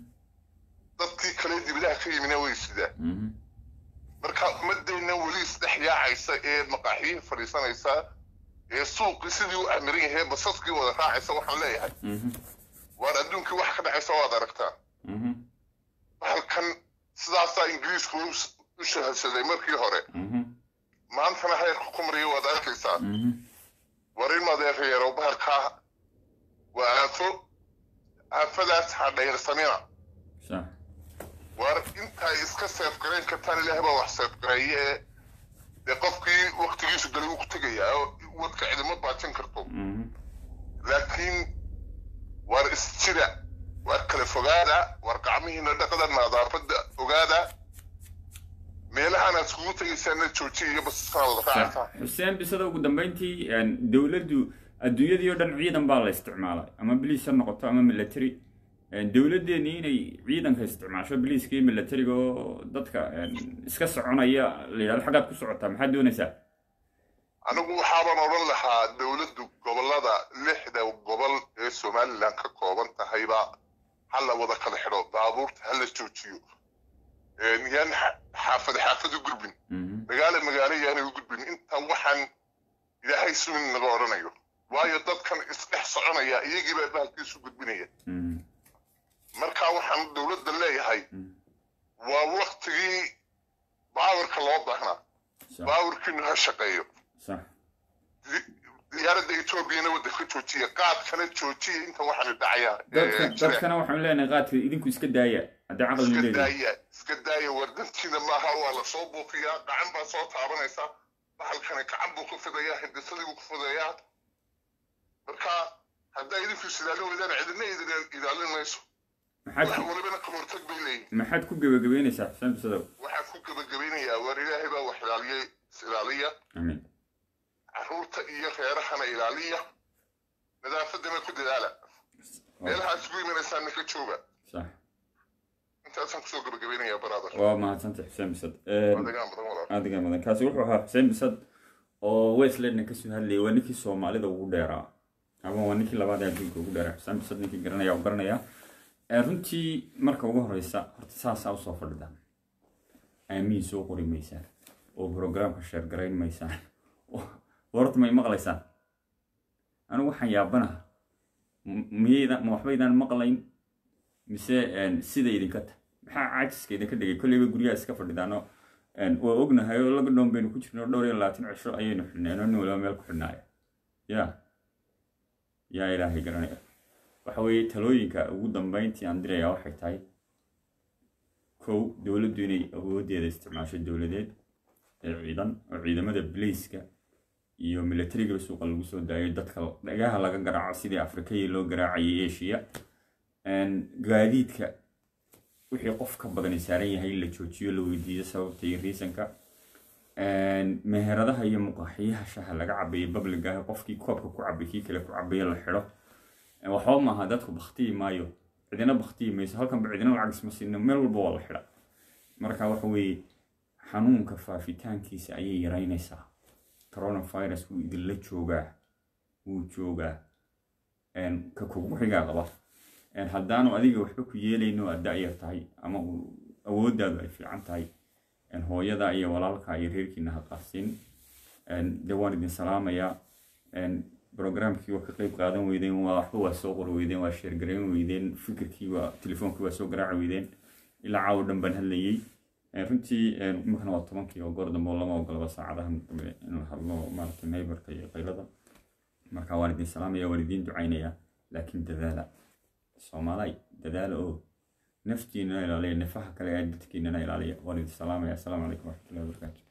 dadkii kale dibadaha ka yimina way sidaa mhm, marka ummadeenna weli isdhex yaacaysa ee maqaaxiyihii fadhiisanaysa ee suuqii sidii u amiran yahay basaskii wada raacaysa waxaan leeyahay. Mhm, waan adduunkii wax ka dhacaysa waad aragtaa. Bahalkan sidaasaa ingiriisku u shahadsaday markii hore. Maantana heerku ku mariya waad arkaysaa. Mhm, war in madeerayarow bahalkaa waa aafo aafadaas ha dhayarsanina war intay iska seefgarayn kartaan ilaahay baa wax seefgareeye ee dee qofkii waktigiisu galay uu ku tegayaa oo wadka cidimo baajin karto. Mhm. laakiin war isjira war kala fogaada war gacmihiina dhaqda nadaafada ogaada meelahan aad iskugu tegaysaana joojiya iyo raacaysaa. Xuseen bisada ugu dambeyntii een, dowladdu adduunyadii oo dhan ciidan baa la isticmaalay. Ama biliis ha noqoto ama military. Een, dowladdeennii inay ciidanka isticmaasho biliiska iyo militariga oo dadka iska soconaya la yidhahdo xaggaad ku socotaa maxaad doonaysaa? Anigu waxaaban odhan lahaa dowladdu gobollada lixda gobol ee somalilan ka kooban tahayba ha la wada kala xidho baabuurta ha la joojiyo. Yaan xa- xaafad xaafad u gudbin. Mhm. magaalo magaalo yaanay u gudbin. Inta waxaan ilaahay sumin naga odhanayo waayo dadkan isdhex soconaya iyagiibaa bahalkiisu gudbinaya. Mhm. marka waxaan dowladda leeyahay Mm. waa waktigii baawarka loo baahnaa. Baawarkiinu ha shaqeeyo. Diyaaradda etoobiyana waddanka joojiya qaadkana joojiya inta waxaana dhacaya dadkana waxaan leenahay qaadka idinku iska daaya. Haddii caqli iska daaya wardantiina maaha waa la soo buufiyaa gacan baa soo taabanaysa bahalkani gacan buu ku fidayaa hindisadii buu ku fidayaa marka haddaa idinku is ilaalin weydaan cidina idin ilaalin mayso. Wax walibana kahortag bay leeyihiin maxaad ku gebagabeynaysaa xuseen bisadow waxaan ku gebagabeynayaa war ilaahay baa wax ilaaliyay is ilaaliya. Amiin carruurta iyo reerahana ilaaliya. Nadaafadana ku dadaala. Meelaha isugu imanaysaana ka jooga. Sax. Intaasaan ku soo gebagabeynayaa brother waa mahadsantay xuseen bisad Een, adegaan badan walaal. adiga mudan kaasi wuxuu ahaa xuseen bisad oo westlandna ka soo hadlayay waa ninkii soomaalida ugu dheeraa ama waa ninkii labaad ee adduunka ugu dheeraa xuseen bisad ninkii garanaya u garanaya Ee, runtii marka ugu horeysa horta saasaa u soo fadhidaan aamiin soo qori maysaan. Oo programka sheer garayn maysaan. Horta may maqlaysaan. Anigu waxaan yaabanaha waxbaydaan maqlayn? Mise sida idinka ta maxaa caajiska idinka dhigay? Kolleyba guryaha iska fadhidaano waa ognahay oo laga dhoon baynu ku jirno dhowr iyo labaatan cisho ayaynu xidhneen oo nin waliba meel ku xidhnaaya ya yaa ilaahay garanaya waxa weeye talooyinka ugu dambeyntii aan dirayaa waxay tahay kow dowladdu inay awooddeeda isticmaasho dowladeed ee ciidan oo ciidamada blaiska iyo milatariga suuqa lagu soo daayo dadka dhagaha laga garaaco sidii afrikaya loo garaacayay asia. Gaadiidka wixii qof ka badani saaran yahay la joojiyo la weydiiyo sababta iyo riisanka meheradaha iyo muqaaxiyaha shaha laga cabeeyo babliga ah qofkii koobka ku cabay kii kale ku cabayo la xidho. Waxba maaha dadku baktiyi maayo cidina baktiyi mayso halkanba cidina lacag isma siino meel walba waa la xidha. Marka waxa weeye xanuunka faafitaankiisa ayay yaraynaysaa. Coronavirus wuu idinla joogaa wuu joogaa. Ka kugu xigaa qaba. Haddaanu adiga waxba ku yeelayno aad da'yar tahay ama awooddaadu ay fiican tahay hooyada iyo walaalka iyo reerkiina ha qasin dee waan idin salaamayaa programkii waa ka qayb qaadan weydeen waa waxba waa soo qori weydeen waa sheergarayn weydeen fikirkii waa telefoonkii waa soo garaaci weydeen. Ilaa caawo dhan baan hadlayey runtii imakana waa tobankii oo goor dambe oo lama ogolaba saacadaha dambe in la hadlo maaragtay neighborka iyo qaylada marka waan idin salaamaya waan idin ducaynayaa laakiin dadaala. Soomaalay dadaala oo naftiinana ilaaliya nafaha kale ee dadkiinana ilaaliya waan idin salaamaya asalaamu calaykum waraxmatullahi wabarakaatu